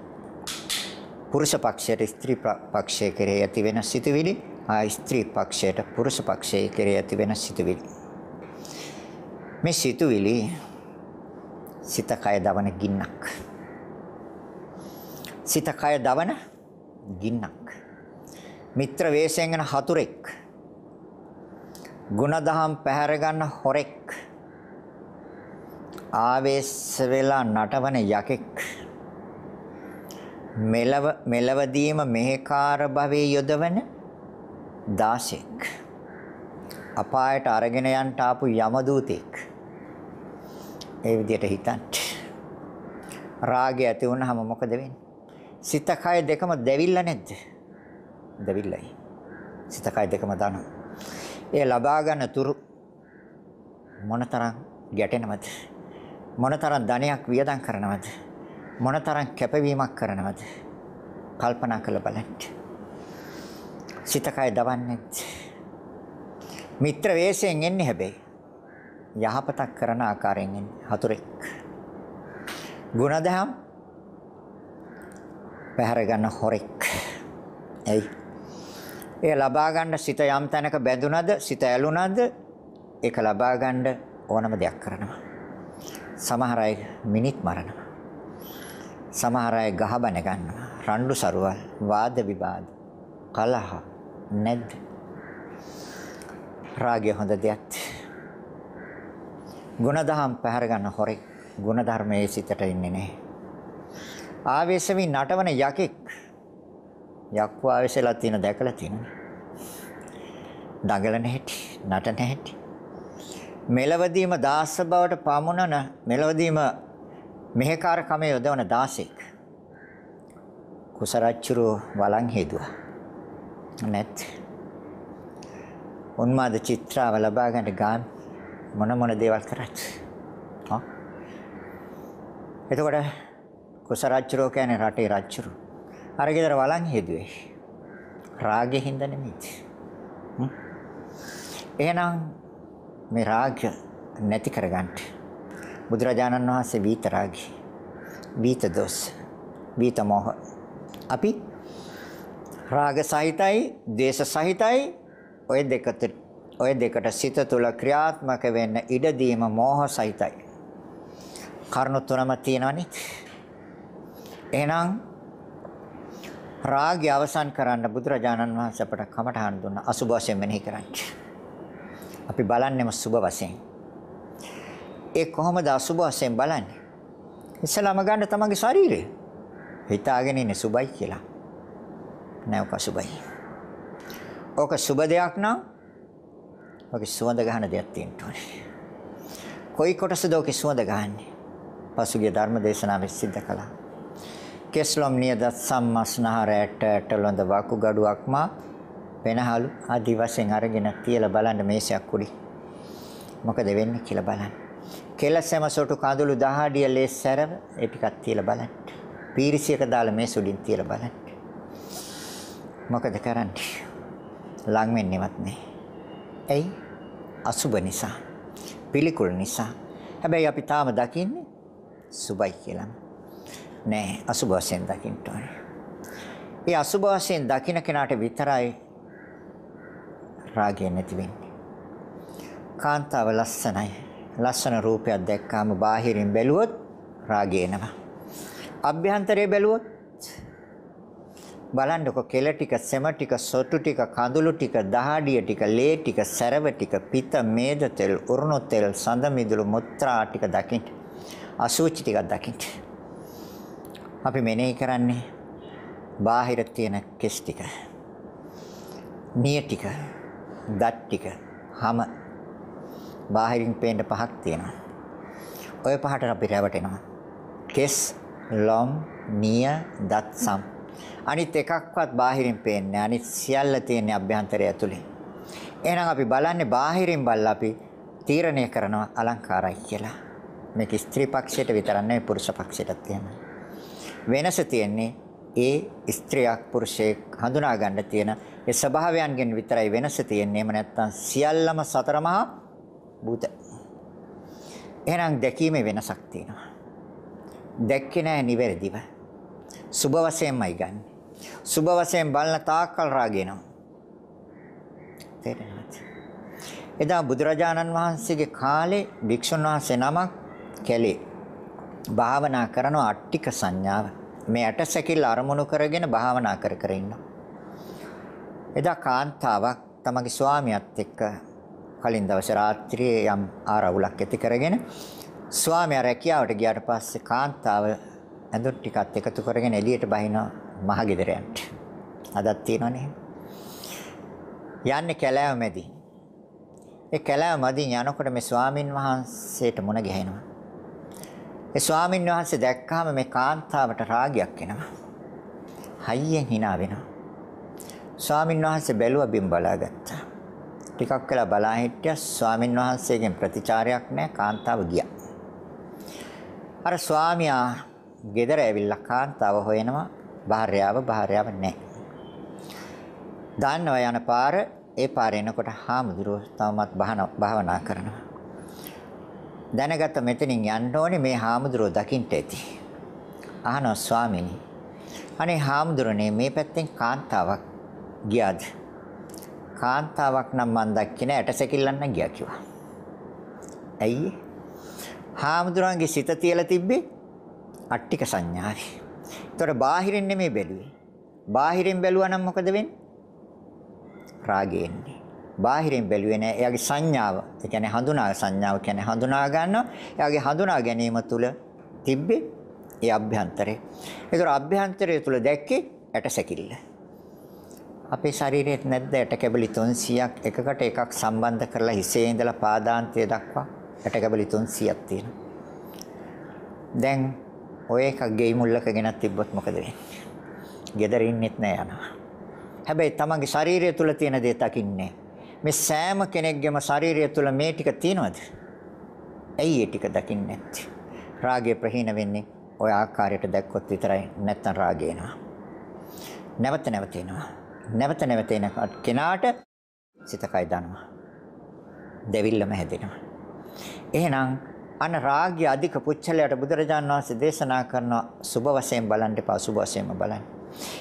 පුරුෂ පක්ෂයට ස්ත්‍රී පක්ෂය කෙරෙහි ඇති වෙන සිතුවිලි ආ ස්ත්‍රී පක්ෂයට පුරුෂ පක්ෂය කෙරෙහි ඇති වෙන සිතුවිලි. මේ සිතුවිලි සිත කය දවන ගින්නක්. සිත කය දවන ගින්නක්. මිත්‍ර වේශයෙන් යන හතුරෙක්. ಗುಣදහම් පැහැර ගන්න හොරෙක්. ආවේශ වෙලා නටවන යකෙක්. මෙලව මෙලවදීම මෙහෙකාර භවයේ යොදවන දාසෙක්. අපායට අරගෙන යන්න ආපු යමදූතෙක්. ඒ විදිහට හිතන්න. රාගය ඇති වුනහම මොකද වෙන්නේ? සිත කය දෙකම දෙවිල්ල නැද්ද? දෙවිල්ලයි. සිත කය දෙකම දානවා. ඒ ලබා ගන්න තුරු මොනතරම් ගැටෙනවද? මොනතරම් ධනයක් වියදම් කරනවද? මොනතරම් කැපවීමක් කරනවද? කල්පනා කරලා බලන්න. සිත කය දවන්නේ මිත්‍ර වේශයෙන් එන්නේ හැබැයි යහපතක් කරන ආකාරයෙන් එන්නේ හතුරෙක්. ගුණදහම් පැහැර ගන්න හොරෙක්. එයි. ඒ ලබා ගන්න සිත යම් තැනක බැඳුනද සිත ඇලුනද ඒක ලබා ගන්න ඕනම දෙයක් කරනවා. සමහර අය මිනිත් මරනවා. සමහර අය ගහබන ගන්නවා. රණ්ඩු සරුවල්, වාද විවාද, කලහ නැද්ද? රාගය හොඳ දෙයක්. ගුණදහම් පැහැර ගන්න හොරෙක්. ගුණධර්මයේ සිතට ඉන්නේ නැහැ. ආවේශමින් නටවන යකෙක් යක්ව ආවේශලා තියෙන දැකලා තියෙනවා. දඟලන හැටි, නටන හැටි. මෙලවදීම දාස බවට පමුණන මෙලවදීම මෙහෙකාර කම යොදවන දාසෙක්. කුසරච්චුරු වලන් හේදුවා. නැත්. උන්මාද චිත්‍රාව ලබා ගන්න ගාන මොන මොන දේවල් කරත්. හා. එතකොට කුසරච්චුරෝ කියන්නේ රටේ රච්චුරු. අර ගෙදර වලන් හේදුවේ. රාගෙ හින්දා නෙමෙයි. එහෙනම් මේ රාග නැති කරගන්න. බුදුරජාණන් වහන්සේ වීත රාගී වීත දොස් වීත මොහ. අපි රාග සහිතයි දේශ සහිතයි ඔය දෙකට ඔය දෙකට සිත තුළ ක්‍රියාත්මක වෙන්න ඉඩ දීම මෝහ සහිතයි. කරුණු තුනම තියෙනවනේ එහෙනම් රාගය අවසන් කරන්න බුදුරජාණන් වහන්සේ අපට කමඨහන් දුන්න අසුභ වශයෙන් මෙනෙහි කරන්න. අපි බලන්නෙම සුභ වශයෙන්. ඒ කොහොමද අසුභ වශයෙන් බලන්නේ? ඉස්සලාම ගන්න තමන්ගේ ශරීරය. හිතාගෙන ඉන්නේ සුභයි කියලා. නෑ ඔක සුභයි. ඔක සුභ දෙයක් නම් ඔක සුවඳ ගන්න දෙයක් තියෙන්න ඕනේ. කොයි කොටසද ඔක සුවඳ ගහන්නේ? පසුගිය ධර්ම දේශනාවේ සිද්ධ කළා. කෙස්ලොම් නියද සම්මස්නහරයට ඇටලොඳ වකුගඩුවක්මා වෙනහලු ආදි වශයෙන් අරගෙන තියලා බලන්න මේසයක් උඩි. මොකද වෙන්නේ කියලා බලන්න. කෙලසෙම සොටු කඳුළු දහඩිය ලේස් සැරව ඒ ටිකක් තියලා බලන්න. පීරිසියක දාලා මේස උඩින් තියලා බලන්න. මොකද කරන්නේ? ලං වෙන්නේවත් නැහැ. ඇයි? අසුබ නිසා. පිළිකුල් නිසා. හැබැයි අපි තාම දකින්නේ සුබයි කියලා. නෑ අසුබ වශයෙන් දකින්න ඕනේ. ඒ අසුබ වශයෙන් දකින්න කෙනාට විතරයි රාගය නැති වෙන්නේ. කාන්තාව ලස්සනයි. ලස්සන රූපයක් දැක්කාම බාහිරින් බැලුවොත් රාගය එනවා. අභ්‍යන්තරයේ බැලුවොත් බලන්නකො කෙල ටික, සෙම ටික, සොටු ටික, කඳුළු ටික, දහඩිය ටික, ලේ ටික, සැරව ටික, පිත, මේද තෙල්, උරුණු තෙල්, සඳ මිදුළු, මුත්‍රා ටික දකින්න. අසුචි ටිකක් දකින්න. අපි මෙනෙහි කරන්නේ බාහිර තියෙන කෙස් ටික. නිය ටික. දත් ටික හැම බාහිරින් පේන්න පහක් තියෙනවා. ওই පහට අපි රැවටෙනවා. කෙස්, ලොම්, නිය, දත් සම්. අනිත් එකක්වත් බාහිරින් පේන්නේ අනිත් සියල්ල තියෙන්නේ අභ්‍යන්තරය ඇතුලේ. එහෙනම් අපි බලන්නේ බාහිරින් බලලා අපි තීරණය කරනවා අලංකාරයි කියලා. මේක ස්ත්‍රී පක්ෂයට විතරක් නෙවෙයි පුරුෂ පක්ෂයටත් තියෙනවා. වෙනස තියෙන්නේ ඒ ස්ත්‍රියක් පුරුෂයෙක් හඳුනා ගන්න තියෙන ඒ ස්වභාවයන්ගෙන් විතරයි වෙනස තියෙන්නේ. එහෙම නැත්නම් සියල්ලම සතර මහා භූත. එහෙනම් දැකීමේ වෙනසක් තියෙනවා. දැක්කේ නැහැ නිවැරදිව. සුභ වශයෙන්මයි ගන්න. සුභ වශයෙන් බලන තාක්කල් රාගේනවා. තේරෙනවද? එදා බුදුරජාණන් වහන්සේගේ කාලේ භික්ෂුන් වහන්සේ නමක් කැලේ භාවනා කරන අට්ටික සංඥාව මේ ඇටසැකිල්ල අරමුණු කරගෙන භාවනා කර කර ඉන්නවා. එදා කාන්තාවක් තමගේ ස්වාමියාත් එක්ක කලින් දවසේ රාත්‍රියේ යම් ආරවුලක් ඇති කරගෙන ස්වාමියා රැකියාවට ගියාට පස්සේ කාන්තාව ඇඳුම් ටිකත් එකතු කරගෙන එළියට බහින මහගෙදර යන්න. අදත් තියෙනවනේ. යන්නේ කැලෑව මැදි. ඒ කැලෑව මැදින් යනකොට මේ ස්වාමින් වහන්සේට මුණ ගැහෙනවා. ඒ ස්වාමින් වහන්සේ දැක්කහම මේ කාන්තාවට රාගයක් එනවා. හයියෙන් hina වෙනවා. ස්වාමීන් වහන්සේ බැලුවා බිම් බලාගත්තා. ටිකක් වෙලා බලා හිටියා ස්වාමීන් වහන්සේගෙන් ප්‍රතිචාරයක් නැහැ කාන්තාව ගියා. අර ස්වාමියා ගෙදර ඇවිල්ලා කාන්තාව හොයනවා භාර්යාව භාර්යාව නැහැ. දාන්නවා යන පාර ඒ පාරේ එනකොට හාමුදුරුවෝ තවමත් භාවනා කරනවා. දැනගත්ත මෙතනින් යන්න ඕනේ මේ හාමුදුරුවෝ දකින්න ඇති. අහනවා ස්වාමීනි. අනේ හාමුදුරනේ මේ පැත්තෙන් කාන්තාවක් ගියාද? කාන්තාවක් නම් මන් දැක්කේ නෑ ඇටසැකිල්ලන්න ගියා කිව්වා. ඇයි? හාමුදුරන්ගේ සිත තියලා තිබ්බේ අට්ටික සංඥාවේ. ඒතකොට බාහිරින් නෙමෙයි බැලුවේ. බාහිරින් බැලුවා නම් මොකද වෙන්නේ? රාගය එන්නේ. බාහිරින් බැලුවේ නෑ. එයාගේ සංඥාව, ඒ කියන්නේ හඳුනා සංඥාව කියන්නේ හඳුනා ගන්නවා. එයාගේ හඳුනා ගැනීම තුළ තිබ්බේ ඒ අභ්‍යන්තරේ. ඒතර අභ්‍යන්තරය තුළ දැක්කේ ඇටසැකිල්ල. අපේ ශරීරයේ නැද්ද ඇට කැබලි 300ක් එකකට එකක් සම්බන්ධ කරලා හිසේ ඉඳලා පාදාන්තය දක්වා ඇට කැබලි 300ක් තියෙනවා. දැන් ඔය එකක් ගෙයි මුල්ලක ගෙනත් තිබ්බොත් මොකද වෙන්නේ? gedara innet නෑ යනවා. හැබැයි තමන්ගේ ශරීරය තුල තියෙන දේ දකින්නේ. මේ සෑම කෙනෙක්ගේම ශරීරය තුල මේ ටික තියෙනවද? ඇයි ඒ ටික දකින්නේ නැත්තේ? රාගය ප්‍රහීන වෙන්නේ ওই ආකාරයට දැක්කොත් විතරයි නැත්තම් රාගය එනවා. නැවත නැවත එනවා. නැවත නැවත එන කෙනාට සිත කයි දනවා. දෙවිල්ලම හැදෙනවා. එහෙනම් අන රාගය අධික පුච්චලයට බුදුරජාණන් වහන්සේ දේශනා කරන සුභ වශයෙන් බලන්න එපා අසුභ වශයෙන්ම බලන්න.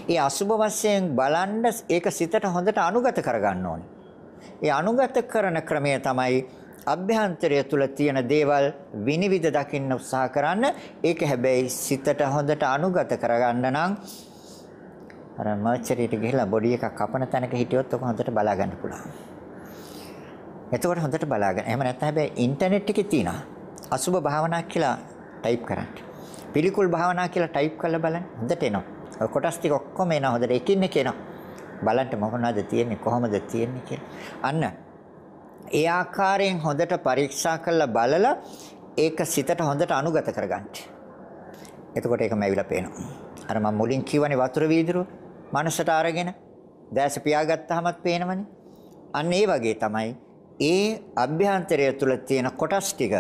ඒ අසුභ වශයෙන් බලන්න ඒක සිතට හොඳට අනුගත කරගන්න ඕනේ. ඒ අනුගත කරන ක්‍රමය තමයි අභ්‍යන්තරය තුල තියෙන දේවල් විනිවිද දකින්න උත්සාහ කරන්න. ඒක හැබැයි සිතට හොඳට අනුගත කරගන්න නම් අර මර්චරියට ගිහලා බොඩි එකක් කපන තැනක හිටියොත් ඔක හොඳට බලා ගන්න පුළුවන්. එතකොට හොඳට බලාගන්න. එහෙම නැත්නම් හැබැයි ඉන්ටර්නෙට් එකේ තියෙනවා. අසුබ භාවනා කියලා ටයිප් කරන්න. පිළිකුල් භාවනා කියලා ටයිප් කරලා බලන්න. හොඳට එනවා. ඔය කොටස් ටික ඔක්කොම එනවා. හොඳට එකින් එක එනවා. බලන්න මොනවද තියෙන්නේ කොහොමද තියෙන්නේ කියලා. අන්න ඒ ආකාරයෙන් හොඳට පරීක්ෂා කරලා බලලා ඒක සිතට හොඳට අනුගත කරගන්න. එතකොට ඒකම ඇවිල්ලා පේනවා. අර මම මුලින් කියවනේ වතුර වීදුරුව මනසට අරගෙන දැස පියාගත්තාමත් පේනවනේ. අන්න ඒ වගේ තමයි ඒ අභ්‍යන්තරය තුල තියෙන කොටස් ටික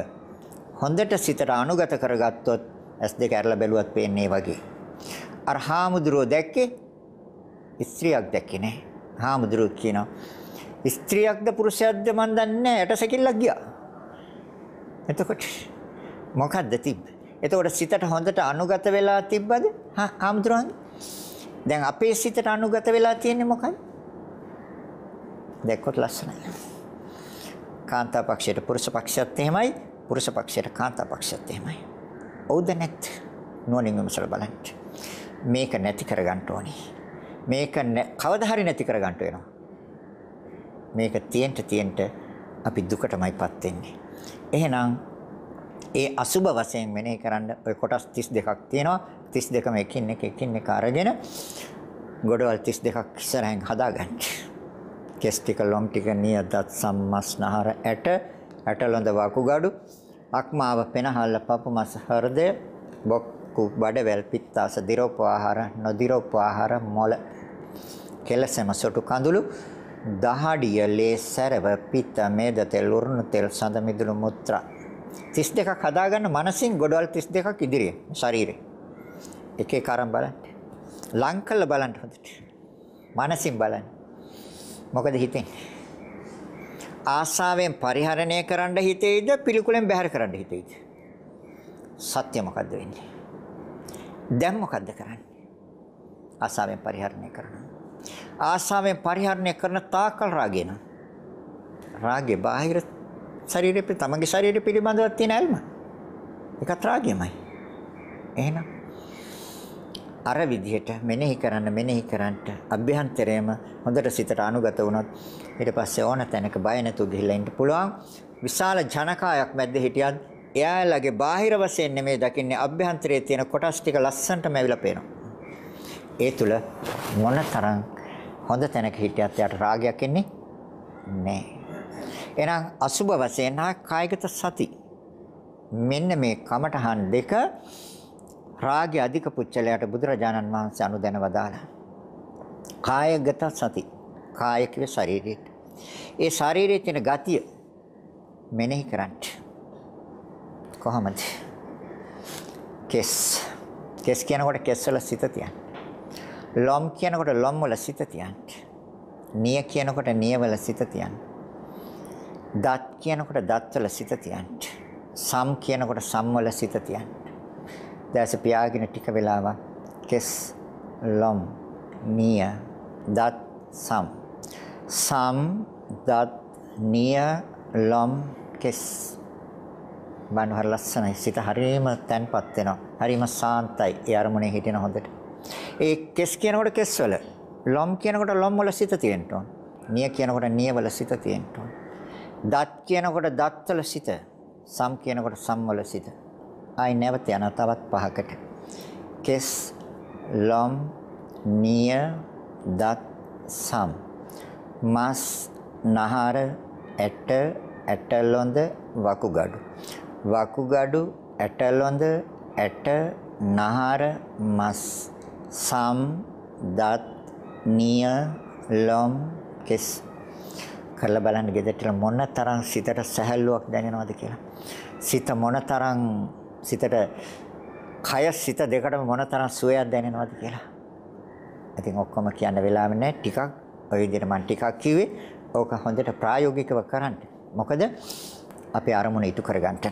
හොඳට සිතට අනුගත කරගත්තොත් S2 ඇරලා බැලුවත් පේන්නේ වගේ. අර හාමුදුරුවෝ දැක්කේ ස්ත්‍රියක් දැක්කේ නෑ. හාමුදුරුවෝ කියනවා ස්ත්‍රියක්ද පුරුෂයක්ද මන් දන්නේ නෑ. ඇටසැකිල්ලක් ගියා. එතකොට මොකද්ද තිබ්බේ? එතකොට සිතට හොඳට අනුගත වෙලා තිබ්බද? හාමුදුරුවන් දැන් අපේ සිතට අනුගත වෙලා තියෙන්නේ මොකක්ද? දැක්කොත් ලස්සනයි. කාන්තා පක්ෂයට පුරුෂ පක්ෂයත් එහෙමයි පුරුෂ පක්ෂයට කාන්තා පක්ෂයත් එහෙමයි. ඔව්ද නැත්? නෝනින් විමසලා බලන්න. මේක නැති කරගන්න ඕනේ. මේක කවදා හරි නැති කරගන්න වෙනවා. මේක තියෙන්න තියෙන්න අපි දුකටමයිපත් වෙන්නේ. එහෙනම් ඒ අසුබ වශයෙන් මෙනෙහි කරන්න ඔය කොටස් 32ක් තියෙනවා. 32ම එකින් එක එකින් එක අරගෙන ගොඩවල් 32ක් ඉස්සරහින් හදාගන්න. කෙස් ටික ලොම් ටික නියදත් සම්මස්නහර ඇට ඇටලොඳ වකුගඩු අක්මාව පෙනහල්ල පපු මස හෘදය බොක්කු බඩවැල් පිත්තාස දිරෝප ආහාර නොදිරෝප ආහාර මොළ කෙලසම සොටු කඳුළු දහඩිය ලේ සැරව පිත්ත මේද තෙල් උරුණු තෙල් සඳ මිදුළු මුත්‍රා. 32ක් හදාගන්න මනසින් ගොඩවල් 32ක් ඉදිරියේ ශරීරේ. එක එක අරන් බලන්න. ලං කළ බලන්න හොඳට. මනසින් බලන්න. මොකද හිතෙන්නේ? ආසාවෙන් පරිහරණය කරන්න හිතෙයිද පිළිකුලෙන් බැහැර කරන්න හිතෙයිද? සත්‍ය මොකද්ද වෙන්නේ? දැන් මොකද්ද කරන්නේ? ආසාවෙන් පරිහරණය කරනවා. ආසාවෙන් පරිහරණය කරන තාකල් රාගය න ะ. රාගේ බාහිර ශරීරෙ පිට තමගේ ශරීරෙ පිළිබඳව තියෙන ඇල්ම. ඒකත් රාගයමයි. එහෙනම් අර විදිහට මෙනෙහි කරන්න මෙනෙහි කරන්නට අභ්‍යන්තරයේම හොඳට සිතට අනුගත වුණොත් ඊට පස්සේ ඕන තැනක බය නැතුව ගිහිල්ලා ඉන්න පුළුවන් විශාල ජනකායක් මැද්ද හිටියත් එයාලගේ බාහිර වශයෙන් නෙමෙයි දකින්නේ අභ්‍යන්තරයේ තියෙන කොටස් ටික ලස්සනටම ඇවිල්ලා පේනවා ඒ තුල මොනතරම් හොඳ තැනක හිටියත් යාට රාගයක් එන්නේ නැහැ එහෙනම් අසුබ වශයෙන් හා කායිගත සති මෙන්න මේ කමඨහන් දෙක රාගය අධික පුච්චලයට බුදුරජාණන් වහන්සේ අනුදැන වදාලා. කායගත සති. කාය කියේ ශරීරයට. ඒ ශරීරයේ තියෙන ගතිය මෙනෙහි කරන්න. කොහොමද? කෙස්. කෙස් කියනකොට කෙස් වල සිත තියන්න. ලොම් කියනකොට ලොම් වල සිත තියන්න. නිය කියනකොට නිය වල සිත තියන්න. දත් කියනකොට දත් වල සිත තියන්න. සම් කියනකොට සම් වල සිත තියන්න. දැස පියාගෙන ටික වෙලාවක් කෙස් ලොම් නිය දත් සම් සම් දත් නිය ලොම් කෙස් බණ හර ලස්සනයි. සිත හරිම තැන්පත් වෙනවා. හරිම සාන්තයි ඒ අරමුණේ හිටින හොඳට. ඒ කෙස් කියනකොට කෙස් වල ලොම් කියනකොට ලොම් වල සිත තියෙන්න ඕන. නිය කියනකොට නිය වල සිත තියෙන්න ඕන. දත් කියනකොට දත් වල සිත සම් කියනකොට සම් වල සිත. ආයි නැවත යන තවත් පහකට. කෙස් ලොම් නිය දත් සම්. මස් නහර ඇට ඇටලොඳ වකුගඩු. වකුගඩු ඇටලොඳ ඇට නහර මස් සම් දත් නිය ලොම් කෙස්. කරලා බලන්න ගෙදරට මොන තරම් සිතට සැහැල්ලුවක් දැනෙනවද කියලා. සිත මොන තරම් සිතට කය සිත දෙකටම මොන තරම් සුවයක් දැනෙනවද කියලා. ඉතින් ඔක්කොම කියන්න වෙලාව නැහැ. ටිකක් ඔය විදිහට මම ටිකක් කිව්වේ ඕක හොඳට ප්‍රායෝගිකව කරන්න. මොකද අපේ අරමුණ ඉටු කරගන්නට.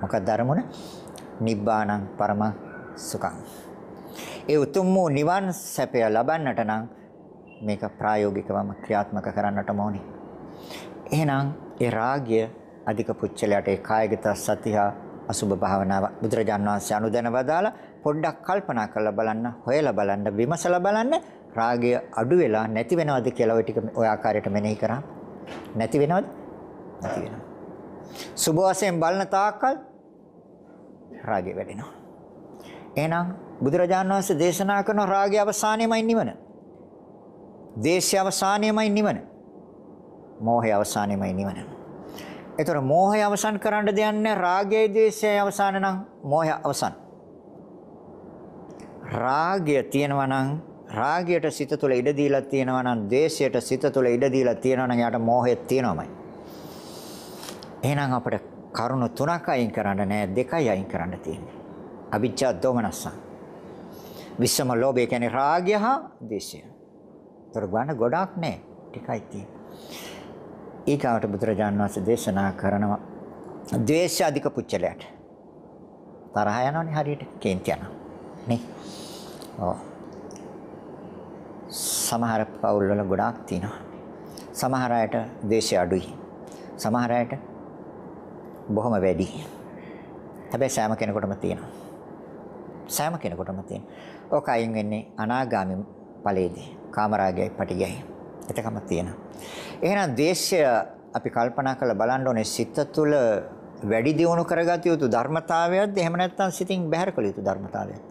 මොකක්ද අරමුණ? නිබ්බාණං පරම සුඛං. ඒ උතුම් වූ නිවන් සැපය ලබන්නට නම් මේක ප්‍රායෝගිකවම ක්‍රියාත්මක කරන්නට ඕනේ. එහෙනම් ඒ රාගය අධික පුච්චලයට ඒ කායගත සතිය අසුභ භාවනාව බුදුරජාන් වහන්සේ අනුදැන වදාලා පොඩ්ඩක් කල්පනා කරලා බලන්න හොයලා බලන්න විමසලා බලන්න රාගය අඩු වෙලා නැති වෙනවද කියලා ওই ටික ওই ආකාරයට මෙනෙහි කරා නැති වෙනවද නැති වෙනවා සුභ වශයෙන් බලන තාක්කල් රාගය වැඩෙනවා. එහෙනම් බුදුරජාණන් වහන්සේ දේශනා කරන රාගය අවසානයේමයි නිවන. දේශය අවසානයේමයි නිවන. මෝහය අවසානයේමයි නිවන. ඒතර මෝහය අවසන් කරන්න දෙයක් නැහැ. රාගයේ දේශයේ අවසාන නම් මෝහය අවසන්. රාගය තියෙනවා නම් රාගයට සිත තුළ ඉඩ දීලා තියෙනවා නම් ද්වේෂයට සිත තුළ ඉඩ දීලා තියෙනවා නම් යාට මෝහය තියෙනවමයි. එහෙනම් අපිට කරුණු තුනක් අයින් කරන්න නෑ දෙකයි අයින් කරන්න තියෙන්නේ. අවිජ්ජා දෝමනස්ස. විස්සම ලෝභය කියන්නේ රාගය හා ද්වේෂය. ତොර ගන්න ගොඩක් නෑ ටිකයි තියෙන්නේ. ඊගාවට බුදුරජාණන් වහන්සේ දේශනා කරනවා ද්වේෂ අධික පුච්චලයට. තරහ යනවනේ හරියට කේන්ති යනවා. නේ? ඔව්. සමහර පවුල් වල ගොඩාක් තියෙනවා. සමහර අයට දේශය අඩුයි. සමහර අයට බොහොම වැඩි. හැබැයි සෑම කෙනෙකුටම තියෙනවා. සෑම කෙනෙකුටම තියෙනවා. ඔක අයින් වෙන්නේ අනාගාමි ඵලයේදී. කාමරාගයයි පටිගයයි. එතකම තියෙනවා. එහෙනම් දේශය අපි කල්පනා කරලා බලන්න ඕනේ සිත තුළ වැඩි දියුණු කරගත යුතු ධර්මතාවයක්ද එහෙම නැත්නම් සිතින් බැහැර කළ යුතු ධර්මතාවයක්ද?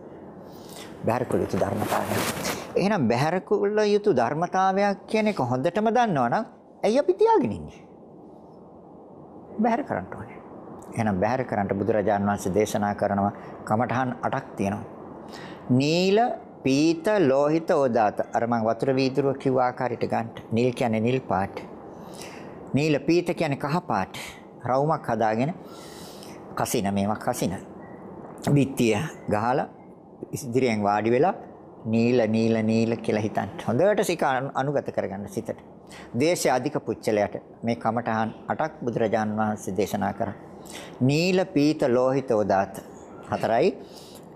බැහැර කළ යුතු ධර්මතාවයක්. එහෙනම් බැහැර කළ යුතු ධර්මතාවයක් කියන එක හොඳටම දන්නවනම් ඇයි අපි තියාගෙන ඉන්නේ? බැහැර කරන්න ඕනේ. එහෙනම් බැහැර කරන්න බුදුරජාන් වහන්සේ දේශනා කරනවා කමඨහන් 8ක් තියෙනවා. නීල පීත ලෝහිත ඕදාත අර මං වතුර වීදුරුව කිව්ව ආකාරයට ගන්න. නිල් කියන්නේ නිල් පාට. නීල පීත කියන්නේ කහ පාට. රවුමක් හදාගෙන කසින මේවා කසින. බිත්තිය ගහලා ඉදිරියෙන් වාඩි වෙලා නීල නීල නීල කියලා හිතන්න. හොඳට සික අනුගත කරගන්න සිතට. දේශය අධික පුච්චලයට මේ කමඨහන් අටක් බුදුරජාන් වහන්සේ දේශනා කරා. නීල පීත ලෝහිත උදාත. හතරයි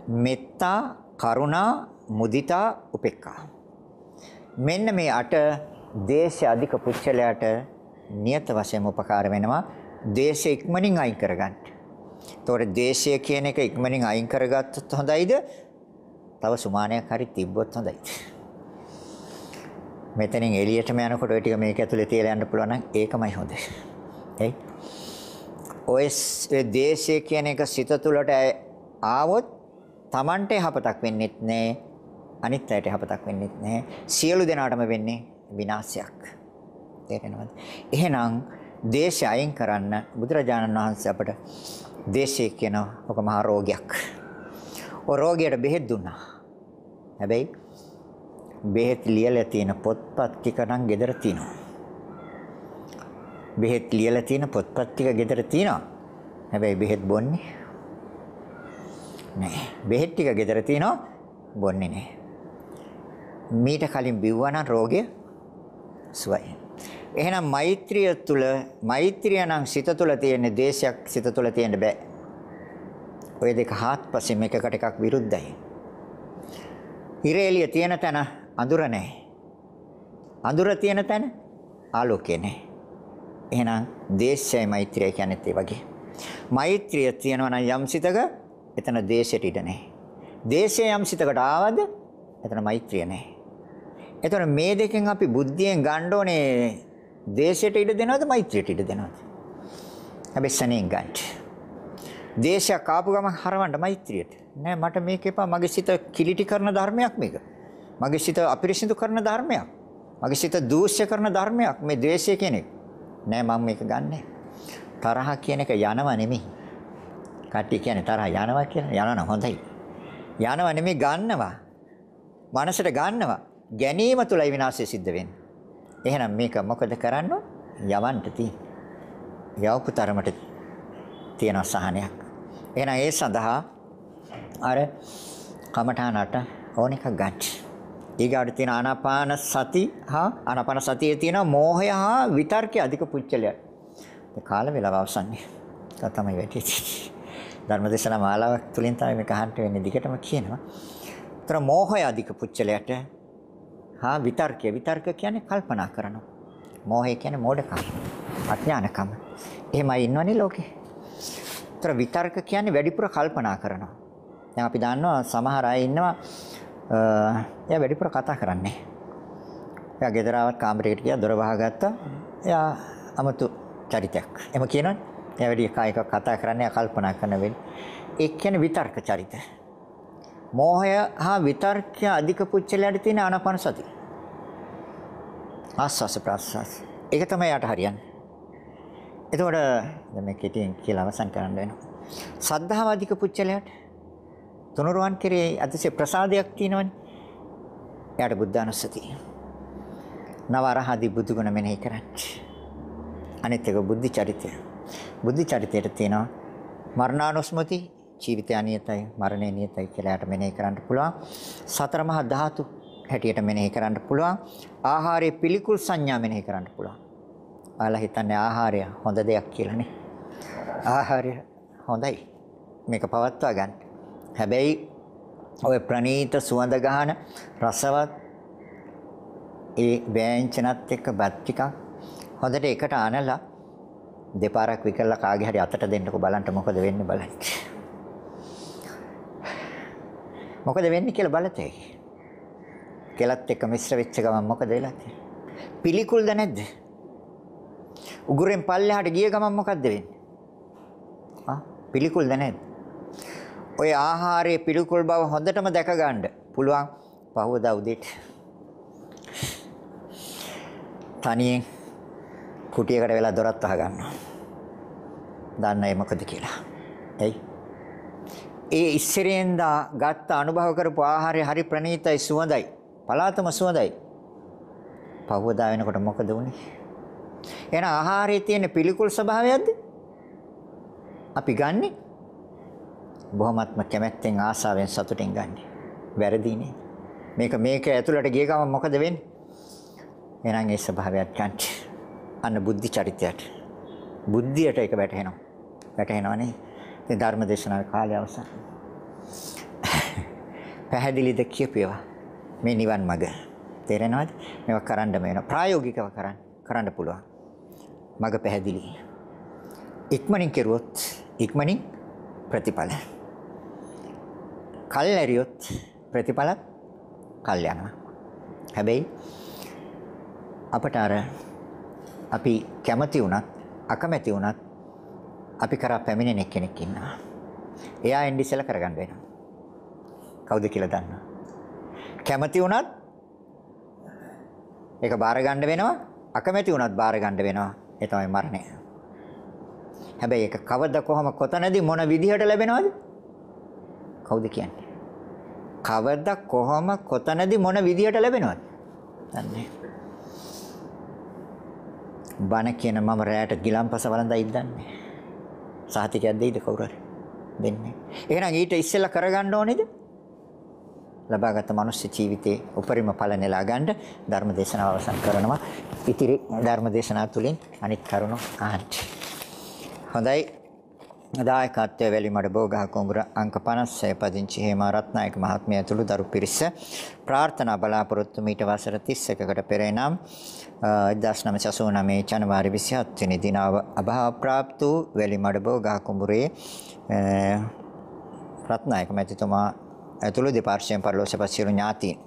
මෙත්තා කරුණා මුදිතා උපේක්ඛා. මෙන්න මේ අට දේශය අධික පුච්චලයට නියත වශයෙන් උපකාර වෙනවා. දේශය ඉක්මනින් අයින් කරගන්න. ඒතකොට දේශය කියන එක ඉක්මනින් අයින් කරගත්තොත් හොඳයිද? තව සුමානයක් හරි තිබ්බොත් හොඳයි. මෙතනින් එළියටම යනකොට ওই ටික මේක ඇතුලේ තියලා යන්න පුළුවන් නම් ඒකමයි හොඳ. එයි. ඔය දේශය කියන එක සිත තුළට ආවොත් Tamante යහපතක් වෙන්නෙත් නෑ. අනිත් අයට යහපතක් වෙන්නෙත් නෑ. සියලු දෙනාටම වෙන්නේ විනාශයක්. තේරෙනවද? එහෙනම් දේශය අයින් කරන්න බුදුරජාණන් වහන්සේ අපට දේශය කියන ඔක මහා රෝගයක්. ඔය රෝගියට බෙහෙත් දුන්නා. හැබැයි බෙහෙත් ලියලා තියෙන පොත්පත් ටික නම් ගෙදර තියෙනවා. බෙහෙත් ලියලා තියෙන පොත්පත් ටික ගෙදර තියෙනවා. හැබැයි බෙහෙත් බොන්නේ නෑ. බෙහෙත් ටික ගෙදර තියෙනවා බොන්නේ නෑ. මීට කලින් බිව්වා නම් රෝගය සුවයි. එහෙනම් මෛත්‍රිය තුල මෛත්‍රිය නම් සිත තුල තියෙන දේශයක් සිත තුල තියෙන්න බෑ. ඔය දෙක හාත්පසින් එකකට එකක් විරුද්ධයි. ඉරේලිය තියෙන තැන අඳුර නැහැ. අඳුර තියෙන තැන ආලෝකය නැහැ. එහෙනම් දේශයයි මෛත්‍රිය කියන්නේත් ඒ වගේ. මෛත්‍රිය තියෙනවා නම් යම් සිතක එතන දේශයට ඉඩ නැහැ. දේශය යම් සිතකට ආවද එතන මෛත්‍රිය නැහැ. එතකොට මේ දෙකෙන් අපි බුද්ධියෙන් ගන්න ඕනේ දේශයට ඉඩ දෙනවද මෛත්‍රියට ඉඩ දෙනවද? හැබැයි සනෙන් ගන්න. දේශයක් ආපු ගමන් හරවන්න මෛත්‍රියට. නෑ මට මේක එපා මගේ සිත කිලිටි කරන ධර්මයක් මේක. මගේ සිත අපිරිසිදු කරන ධර්මයක්. මගේ සිත දූෂ්‍ය කරන ධර්මයක් මේ ද්වේෂය කියන එක. නෑ මම මේක ගන්නෑ. තරහ කියන එක යනවා නෙමෙයි. කට්ටිය කියන්නේ තරහ යනවා කියලා. යනවා හොඳයි. යනවා නෙමෙයි ගන්නවා. මනසට ගන්නවා. ගැනීම තුලයි විනාශය සිද්ධ වෙන්නේ. එහෙනම් මේක මොකද කරන්න? යවන්න තියෙන්නේ. යවපු තරමට තියෙන සහනයක්. එහෙනම් ඒ සඳහා අර කමඨානට ඕන එකක් ගන්න. ඊගාට තියෙන ආනාපාන සති හා ආනාපාන සතියේ තියෙන මෝහය හා විතර්කය අධික පුච්චලය. ඒ කාල වේලාව අවසන්නේ. ඒක තමයි වැටෙන්නේ. ධර්මදේශනා මාලාවක් තුලින් තමයි මේක අහන්න වෙන්නේ දිගටම කියනවා. ତර මෝහය අධික පුච්චලයට හා විතර්කය විතර්ක කියන්නේ කල්පනා කරනවා. මෝහය කියන්නේ මෝඩකම. අඥානකම. එහෙමයි ඉන්නවනේ ලෝකේ. ତර විතර්ක කියන්නේ වැඩිපුර කල්පනා කරනවා. දැන් අපි දන්නවා සමහර අය ඉන්නවා එයා වැඩිපුර කතා කරන්නේ. එයා ගෙදර ආවත් කාමරයකට ගියා දොර වහගත්තා. එයා 아무තු චරිතයක්. එහෙම කියනවනේ. එයා වැඩි කායික කතා කරන්නේ එයා කල්පනා කරන වෙන්නේ. ඒ කියන්නේ විතර්ක චරිත. මෝහය හා විතර්කය අධික පුච්චලයට තියෙන ආනාපාන සතිය. ආස්වාස ප්‍රාස්වාස. ඒක තමයි යට හරියන්නේ. එතකොට දැන් මේ කෙටියෙන් කියලා අවසන් කරන්න වෙනවා. සද්ධාව අධික පුච්චලයට තුනුරුවන් කෙරේ අතිශය ප්‍රසාදයක් තියෙනවනේ. එයාට බුද්ධානුස්සතිය. නව අරහදී බුදුගුණ මෙනෙහි කරන්නේ. අනිත් එක බුද්ධ චරිතය. බුද්ධ චරිතයට තියෙනවා මරණානුස්මති ජීවිතය අනියතයි මරණය නියතයි කියලා යට මෙනෙහි කරන්න පුළුවන්. සතර මහා ධාතු හැටියට මෙනෙහි කරන්න පුළුවන්. ආහාරයේ පිළිකුල් සංඥා මෙනෙහි කරන්න පුළුවන්. ඔයාලා හිතන්නේ ආහාරය හොඳ දෙයක් කියලානේ. ආහාරය හොඳයි. මේක පවත්වා ගන්න. හැබැයි ඔය ප්‍රනීත සුවඳ ගහන රසවත් ඒ වෑංචනත් එක්ක බත් ටිකක් හොඳට එකට අනලා දෙපාරක් විකලා කාගේ හරි අතට දෙන්නකෝ බලන්න මොකද වෙන්නේ බලන්න. මොකද වෙන්නේ කියලා බලතේ. කෙලත් එක්ක මිශ්‍ර වෙච්ච ගමන් මොකද වෙලා තියෙන්නේ? පිළිකුල්ද නැද්ද? උගුරෙන් පල්ලෙහාට ගිය ගමන් මොකද්ද වෙන්නේ? ආ පිළිකුල්ද නැද්ද? ඔය ආහාරයේ පිළිකුල් බව හොඳටම දැක ගන්න පුළුවන් පහවදා උදේට. තනියෙන් කුටියකට වෙලා දොරත් අහ ගන්නවා. දන්නයි මොකද කියලා. එයි. ඒ ඉස්සරෙන් දා ගත්ත අනුභව කරපු ආහාරය හරි ප්‍රණීතයි සුවඳයි. පලාතම සුවඳයි. පහවදා වෙනකොට මොකද වුනේ? එහෙනම් ආහාරයේ තියෙන පිළිකුල් ස්වභාවයක්ද? අපි ගන්නෙ බොහොමත්ම කැමැත්තෙන් ආසාවෙන් සතුටින් ගන්නෙ. වැරදිනේ. මේක මේක ඇතුළට ගිය ගමන් මොකද වෙන්නේ? එහෙනම් ඒ ස්වභාවයත් ගන්න. අන්න බුද්ධි චරිතයට. බුද්ධියට ඒක වැටහෙනවා. වැටහෙනවනේ. ඉතින් ධර්ම දේශනාවේ කාලය අවසන්. පැහැදිලිද කියපේවා. මේ නිවන් මඟ. තේරෙනවද? මේවා කරන්න වෙනවා. ප්‍රායෝගිකව කරන්න. කරන්න පුළුවන්. මඟ පැහැදිලි. ඉක්මනින් කෙරුවොත් ඉක්මනින් ප්‍රතිඵල. කල් ඇරියොත් ප්‍රතිඵලත් කල් යනවා. හැබැයි අපට අර අපි කැමති වුණත් අකමැති වුණත් අපි කරා පැමිණෙන කෙනෙක් ඉන්නවා. එයා එන්නේ ඉස්සෙල්ලා කරගන්න වෙනවා. කවුද කියලා දන්නවා. කැමති වුණත් ඒක බාර ගන්න වෙනවා. අකමැති වුණත් බාර ගන්න වෙනවා. ඒ තමයි මරණය. හැබැයි ඒක කවද කොහම කොතනදී මොන විදිහට ලැබෙනවද? කවුද කියන්නේ? කවද කොහොම කොතනදී මොන විදියට ලැබෙනවද? දන්නේ. බණ කියන මම රැයට ගිලම්පස වළඳයි දන්නේ. සහතිකයක් දෙයිද කවුරු හරි? දෙන්නේ. එහෙනම් ඊට ඉස්සෙල්ලා කරගන්න ඕනේද? ලබාගත් මනුස්ස ජීවිතේ උපරිම ඵල නෙලා ගන්න ධර්ම දේශනාව අවසන් කරනවා. ඉතිරි ධර්ම දේශනාව තුළින් අනිත් කරුණු අහන්න. හොඳයි. දායකත්වය වැලිමඩ බෝගහ කුඹුර අංක 56 පදිංචි හේමා රත්නායක මහත්මිය ඇතුළු දරු පිරිස ප්‍රාර්ථනා බලාපොරොත්තු මීට වසර 31කට පෙර නම් 1989 ජනවාරි 27 වෙනි දින අභාව ප්‍රාප්ත වූ වැලිමඩ බෝගහ කුඹුරේ රත්නායක මැතිතුමා ඇතුළු දෙපාර්ශ්වයෙන් පරිලෝසපත් සියලු ඥාතීන්.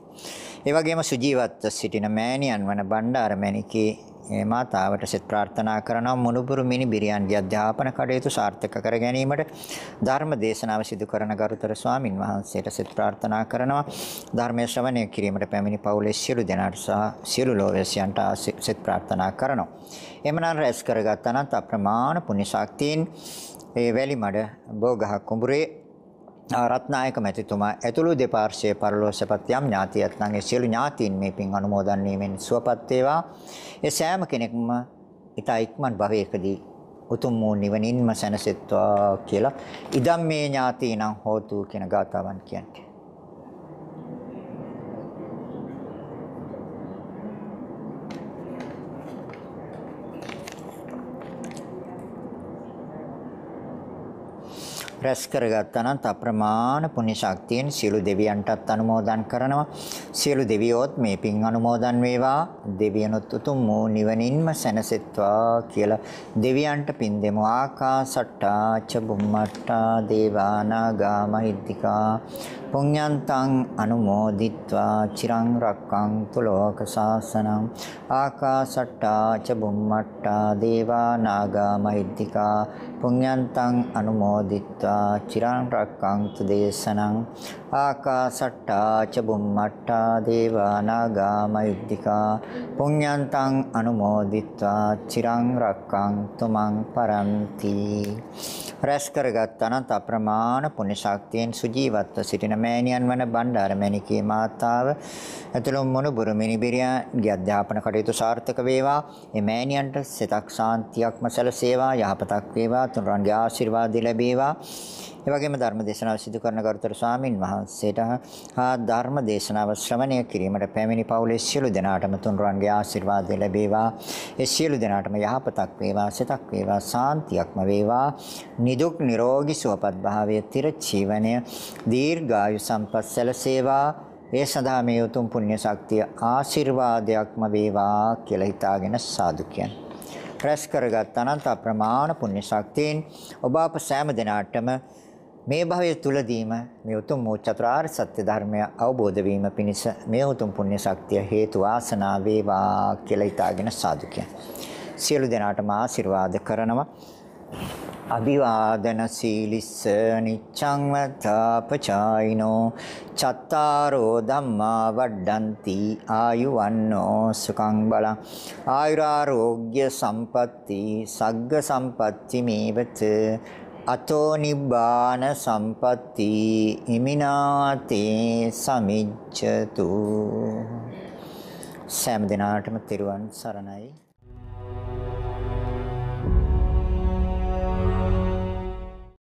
ඒ වගේම සුජීවත්ව සිටින මෑණියන් වන බණ්ඩාර මැණිකේ මාතාවට සෙත් ප්‍රාර්ථනා කරනවා මුණුබුරු මිනි බිරියන්ගේ අධ්‍යාපන කටයුතු සාර්ථක කර ගැනීමට ධර්ම දේශනාව සිදු කරන ගරුතර ස්වාමින් වහන්සේට සෙත් ප්‍රාර්ථනා කරනවා ධර්මයේ ශ්‍රවණය කිරීමට පැමිණි පවුලේ සියලු දෙනාට සහ සියලු ලෝවැසියන්ට සෙත් ප්‍රාර්ථනා කරනවා. එමනම් රැස් කරගත් අනන්ත අප්‍රමාණ පුණ්‍ය ශක්තියින් ඒ වැලිමඩ බෝගහ කුඹුරේ රත්නායක මැතිතුමා ඇතුළු දෙපාර්ශ්වයේ පරලෝසපත් යම් ඥාතියත් නම් ඒ සියලු ඥාතීන් මේ පින් අනුමෝදන් වීමෙන් සුවපත් වේවා. ඒ සෑම කෙනෙක්ම ඊට ඉක්මන් භවයකදී උතුම් වූ නිවනින්ම සැනසෙත්වා කියලා ඉදම් මේ ඥාතීනම් හෝතු කියන ගාතාවන් කියන්නේ. රැස් කරගත්තා නම් අප්‍රමාණ පුණ්‍ය ශක්තියෙන් සියලු දෙවියන්ටත් අනුමෝදන් කරනවා. සියලු දෙවියෝත් මේ පින් අනුමෝදන් වේවා. දෙවියනොත් උතුම් වූ නිවනින්ම සැනසෙත්වා කියලා දෙවියන්ට පින් දෙමු. ආකාසට්ටා චබුම්මට්ටා දේවානාගා මහිද්దికා පුඤ්ඤන්තං අනුමෝදිත්වා චිරං රක්ඛන්තු ලෝක සාසනං ආකාසට්ටා ච බුම්මට්ටා දේවා නාග මහිද්దికා පුඤ්ඤන්තං අනුමෝදිත්වා චිරං රක්ඛන්තු දේශනං ආකාසට්ටා ච බුම්මට්ටා දේවා නාග මහිද්దికා පුඤ්ඤන්තං අනුමෝදිත්වා චිරං රක්ඛන්තු මං පරන්ති රැස් කරගත් අනන්ත අප්‍රමාණ පුණ්‍ය ශක්තියෙන් සුජීවත්ව සිටින මෑණියන් වන බණ්ඩාර මැණිකේ මාතාව ඇතුළු මොනුබුරු මිනිබිරියන්ගේ අධ්‍යාපන කටයුතු සාර්ථක වේවා. මේ මෑණියන්ට සිතක් ශාන්තියක්ම සැලසේවා, යහපතක් වේවා, තුන්රන්ගේ ආශිර්වාද ලැබේවා. ඒ වගේම ධර්ම දේශනාව සිදු කරන ගරුතර ස්වාමින් වහන්සේට හා ධර්ම දේශනාව ශ්‍රවණය කිරීමට පැමිණි පවුලේ සියලු දෙනාටම තුන්රන්ගේ ආශිර්වාද ලැබේවා. ඒ සියලු දෙනාටම යහපතක් වේවා, සිතක් වේවා, සාන්තියක්ම වේවා. නිදුක් නිරෝගී සුවපත් භාවය, තිර ජීවනය, දීර්ඝායු සම්පත් සැලසේවා. ඒ සඳහා මේ උතුම් පුණ්‍ය ශක්තිය ආශිර්වාදයක්ම වේවා කියලා හිතාගෙන සාදු කියන්නේ. රැස් කරගත් අනන්ත අප්‍රමාණ පුණ්‍ය ශක්තියෙන් ඔබ අප සෑම දිනාටම මේ භවය තුලදීම මේ උතුම් වූ චතුරාර්ය සත්‍ය ධර්මය අවබෝධ වීම පිණිස මේ උතුම් පුණ්‍ය ශක්තිය හේතු වාසනා වේවා කියලා හිතාගෙන සාදු සියලු දෙනාටම ආශිර්වාද කරනවා. අභිවාදන සීලිස්ස නිච්ඡං වතාපචායිනෝ චත්තාරෝ ධම්මා වඩ්ඩಂತಿ ආයුවන්නෝ සුඛං බලං. ආයුරාෝග්‍ය සම්පatti සග්ග සම්පatti මේවත අතෝ නිබ්බාන සම්පatti ඉමිනාතේ සමිච්ඡතු. සෑම දිනාටම තෙරුවන් සරණයි.